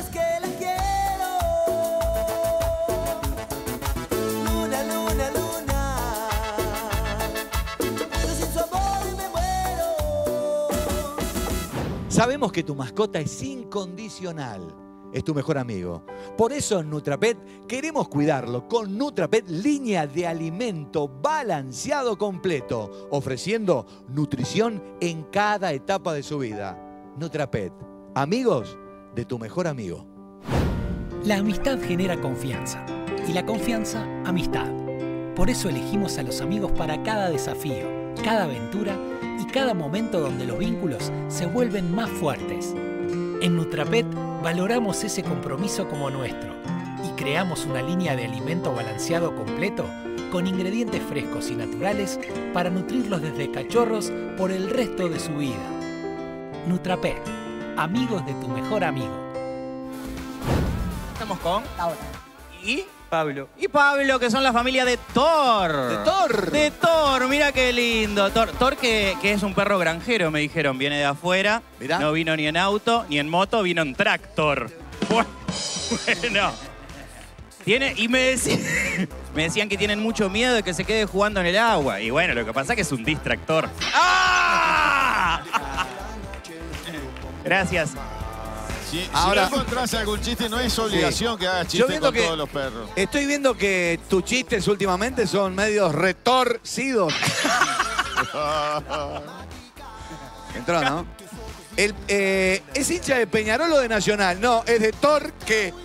Sabemos que tu mascota es incondicional. Es tu mejor amigo. Por eso en Nutrapet queremos cuidarlo con Nutrapet línea de alimento balanceado completo, ofreciendo nutrición en cada etapa de su vida. Nutrapet, amigos de tu mejor amigo. La amistad genera confianza y la confianza, amistad. Por eso elegimos a los amigos para cada desafío, cada aventura y cada momento donde los vínculos se vuelven más fuertes. En Nutrapet valoramos ese compromiso como nuestro y creamos una línea de alimento balanceado completo con ingredientes frescos y naturales para nutrirlos desde cachorros por el resto de su vida. Nutrapet, amigos de tu mejor amigo. Estamos con y Pablo. Y Pablo, que son la familia de Thor. De Thor. De Thor, mira qué lindo. Thor, Thor que, que es un perro granjero, me dijeron. Viene de afuera. Mirá. No vino ni en auto, ni en moto, vino en tractor. *laughs* Bueno. Tiene, y me, decí- *laughs* me decían que tienen mucho miedo de que se quede jugando en el agua. Y bueno, lo que pasa es que es un distractor. ¡Ah! *laughs* Gracias. Si, si Ahora- no encontrás algún chiste, no es obligación que hagas chiste con que- todos los perros. Estoy viendo que tus chistes últimamente son medios retorcidos. *laughs* Entró, ¿no? El, eh, ¿Es hincha de Peñarol o de Nacional? No, es de Torque. *laughs*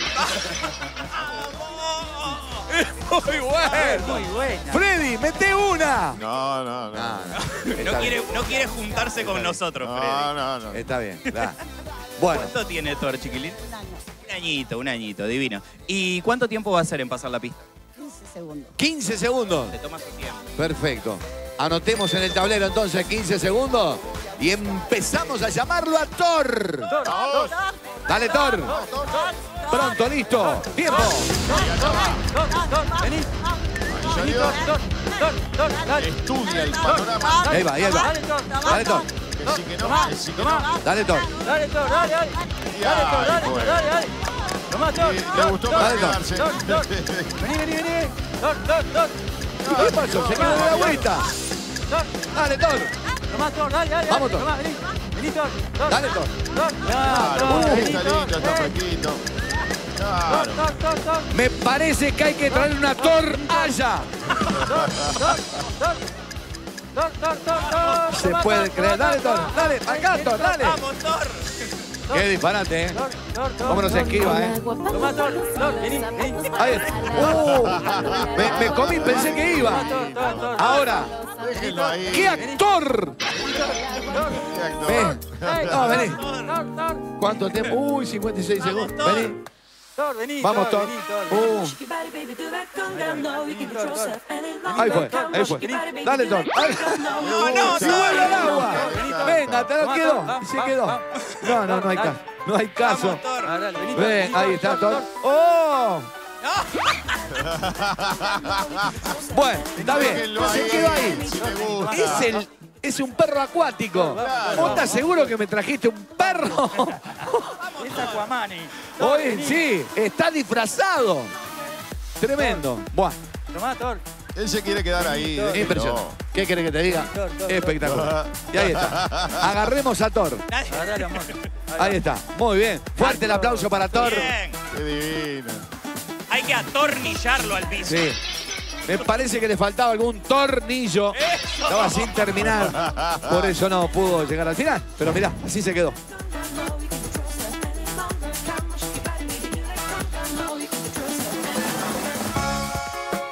es muy bueno. Muy buena. Freddy, mete una. No, no, no. No quiere, no quiere juntarse con nosotros, Freddy. No, no, no. Está bien. da. Bueno, ¿Cuánto tiene Thor, chiquilín? Un añito, un añito, divino. ¿Y cuánto tiempo va a ser en pasar la pista? 15 segundos. 15 segundos. Se toma su tiempo. Perfecto. Anotemos en el tablero entonces 15 segundos y empezamos a llamarlo a Thor. Dale, Thor. Pronto, listo. Tiempo. Salió. Estudia el panorama. Ahí va, ahí va. Dale, Thor. Que sí, que no, que sí, que no. Dale, Thor. Dale, Thor, dale, dale. Dale, Thor, dale, dale, dale. Le gustó para Dale, Thor. quedarse. Vení, vení, vení. ¿Qué pasó? Se quedó de la vuelta. Dale, Thor. Vamos, Thor. Dale, Thor. Claro, está lindo, está fresquito. Claro. Me parece que hay que traer una Thor allá. Se puede creer. Dale, Thor. Dale, acá, Thor, dale. ¡Vamos, Thor! Qué disparate, ¿eh? ¿Cómo nos esquiva, eh? Ahí está. Uh, me, me comí, pensé que iba. Ahora, Déjenlo ahí. ¡qué actor! Qué actor. Ven. No, vení. ¿Cuánto tiempo? Uy, 56 segundos. Vení. Vamos, Thor. Uh, ahí fue, ahí fue. Dale, Thor. No, no, ¡Se Thor. vuelve al agua! Venga, te lo quedó. Se quedó. No, no, no hay caso. No hay caso. Ven, ahí está Thor. ¡Oh! *laughs* Bueno, está bien. Se quedó ahí. Es, el, es un perro acuático. ¿Vos estás seguro que me trajiste un perro? *laughs* Es Aquamani. Hoy sí, está disfrazado. Tremendo. Buah, Él se quiere quedar ahí. impresionante. ¿Qué querés que te diga? Espectacular. Y ahí está. *laughs* Agarremos a Thor. Ahí está. Muy bien. Fuerte el aplauso para Thor. Bien. Qué divino. Hay que atornillarlo al piso. Sí. Me parece que le faltaba algún tornillo. ¡Eso! Estaba sin terminar. Por eso no pudo llegar al final. Pero mirá, así se quedó.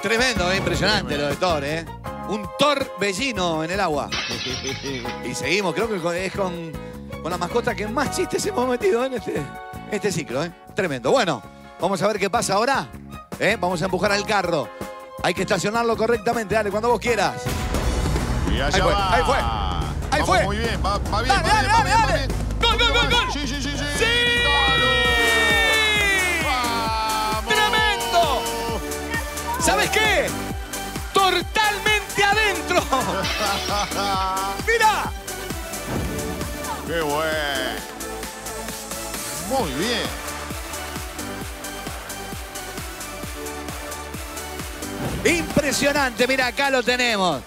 Tremendo, eh, impresionante lo de Thor, ¿eh? Un Thor vecino en el agua. *laughs* Y seguimos, creo que es con con la mascota que más chistes hemos metido en este, este ciclo, ¿eh? Tremendo. Bueno, vamos a ver qué pasa ahora. ¿eh? Vamos a empujar al carro. Hay que estacionarlo correctamente, dale, cuando vos quieras. Y allá Ahí fue, va. ahí fue. Ahí Vamos fue. Muy bien, va, va bien, Dale, va dale, bien, va bien, dale, va bien. Gol, gol, gol, gol. Sí, sí, sí, sí. ¡Sí! ¿Sabes qué? Totalmente adentro. *laughs* ¡Mira! Qué bueno. Muy bien. Impresionante, mira, acá lo tenemos.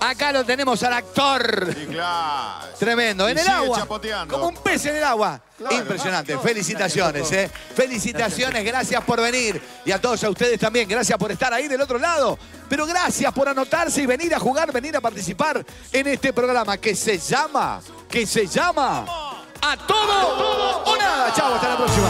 Acá lo tenemos al actor. Sí, claro. Tremendo, Y en el agua. chapoteando. Como un pez en el agua. Claro. Impresionante. Felicitaciones, ¿eh? Felicitaciones, gracias por venir. Y a todos a ustedes también, gracias por estar ahí del otro lado. Pero gracias por anotarse y venir a jugar, venir a participar en este programa que se llama, que se llama A Todo o Nada. Chao, hasta la próxima.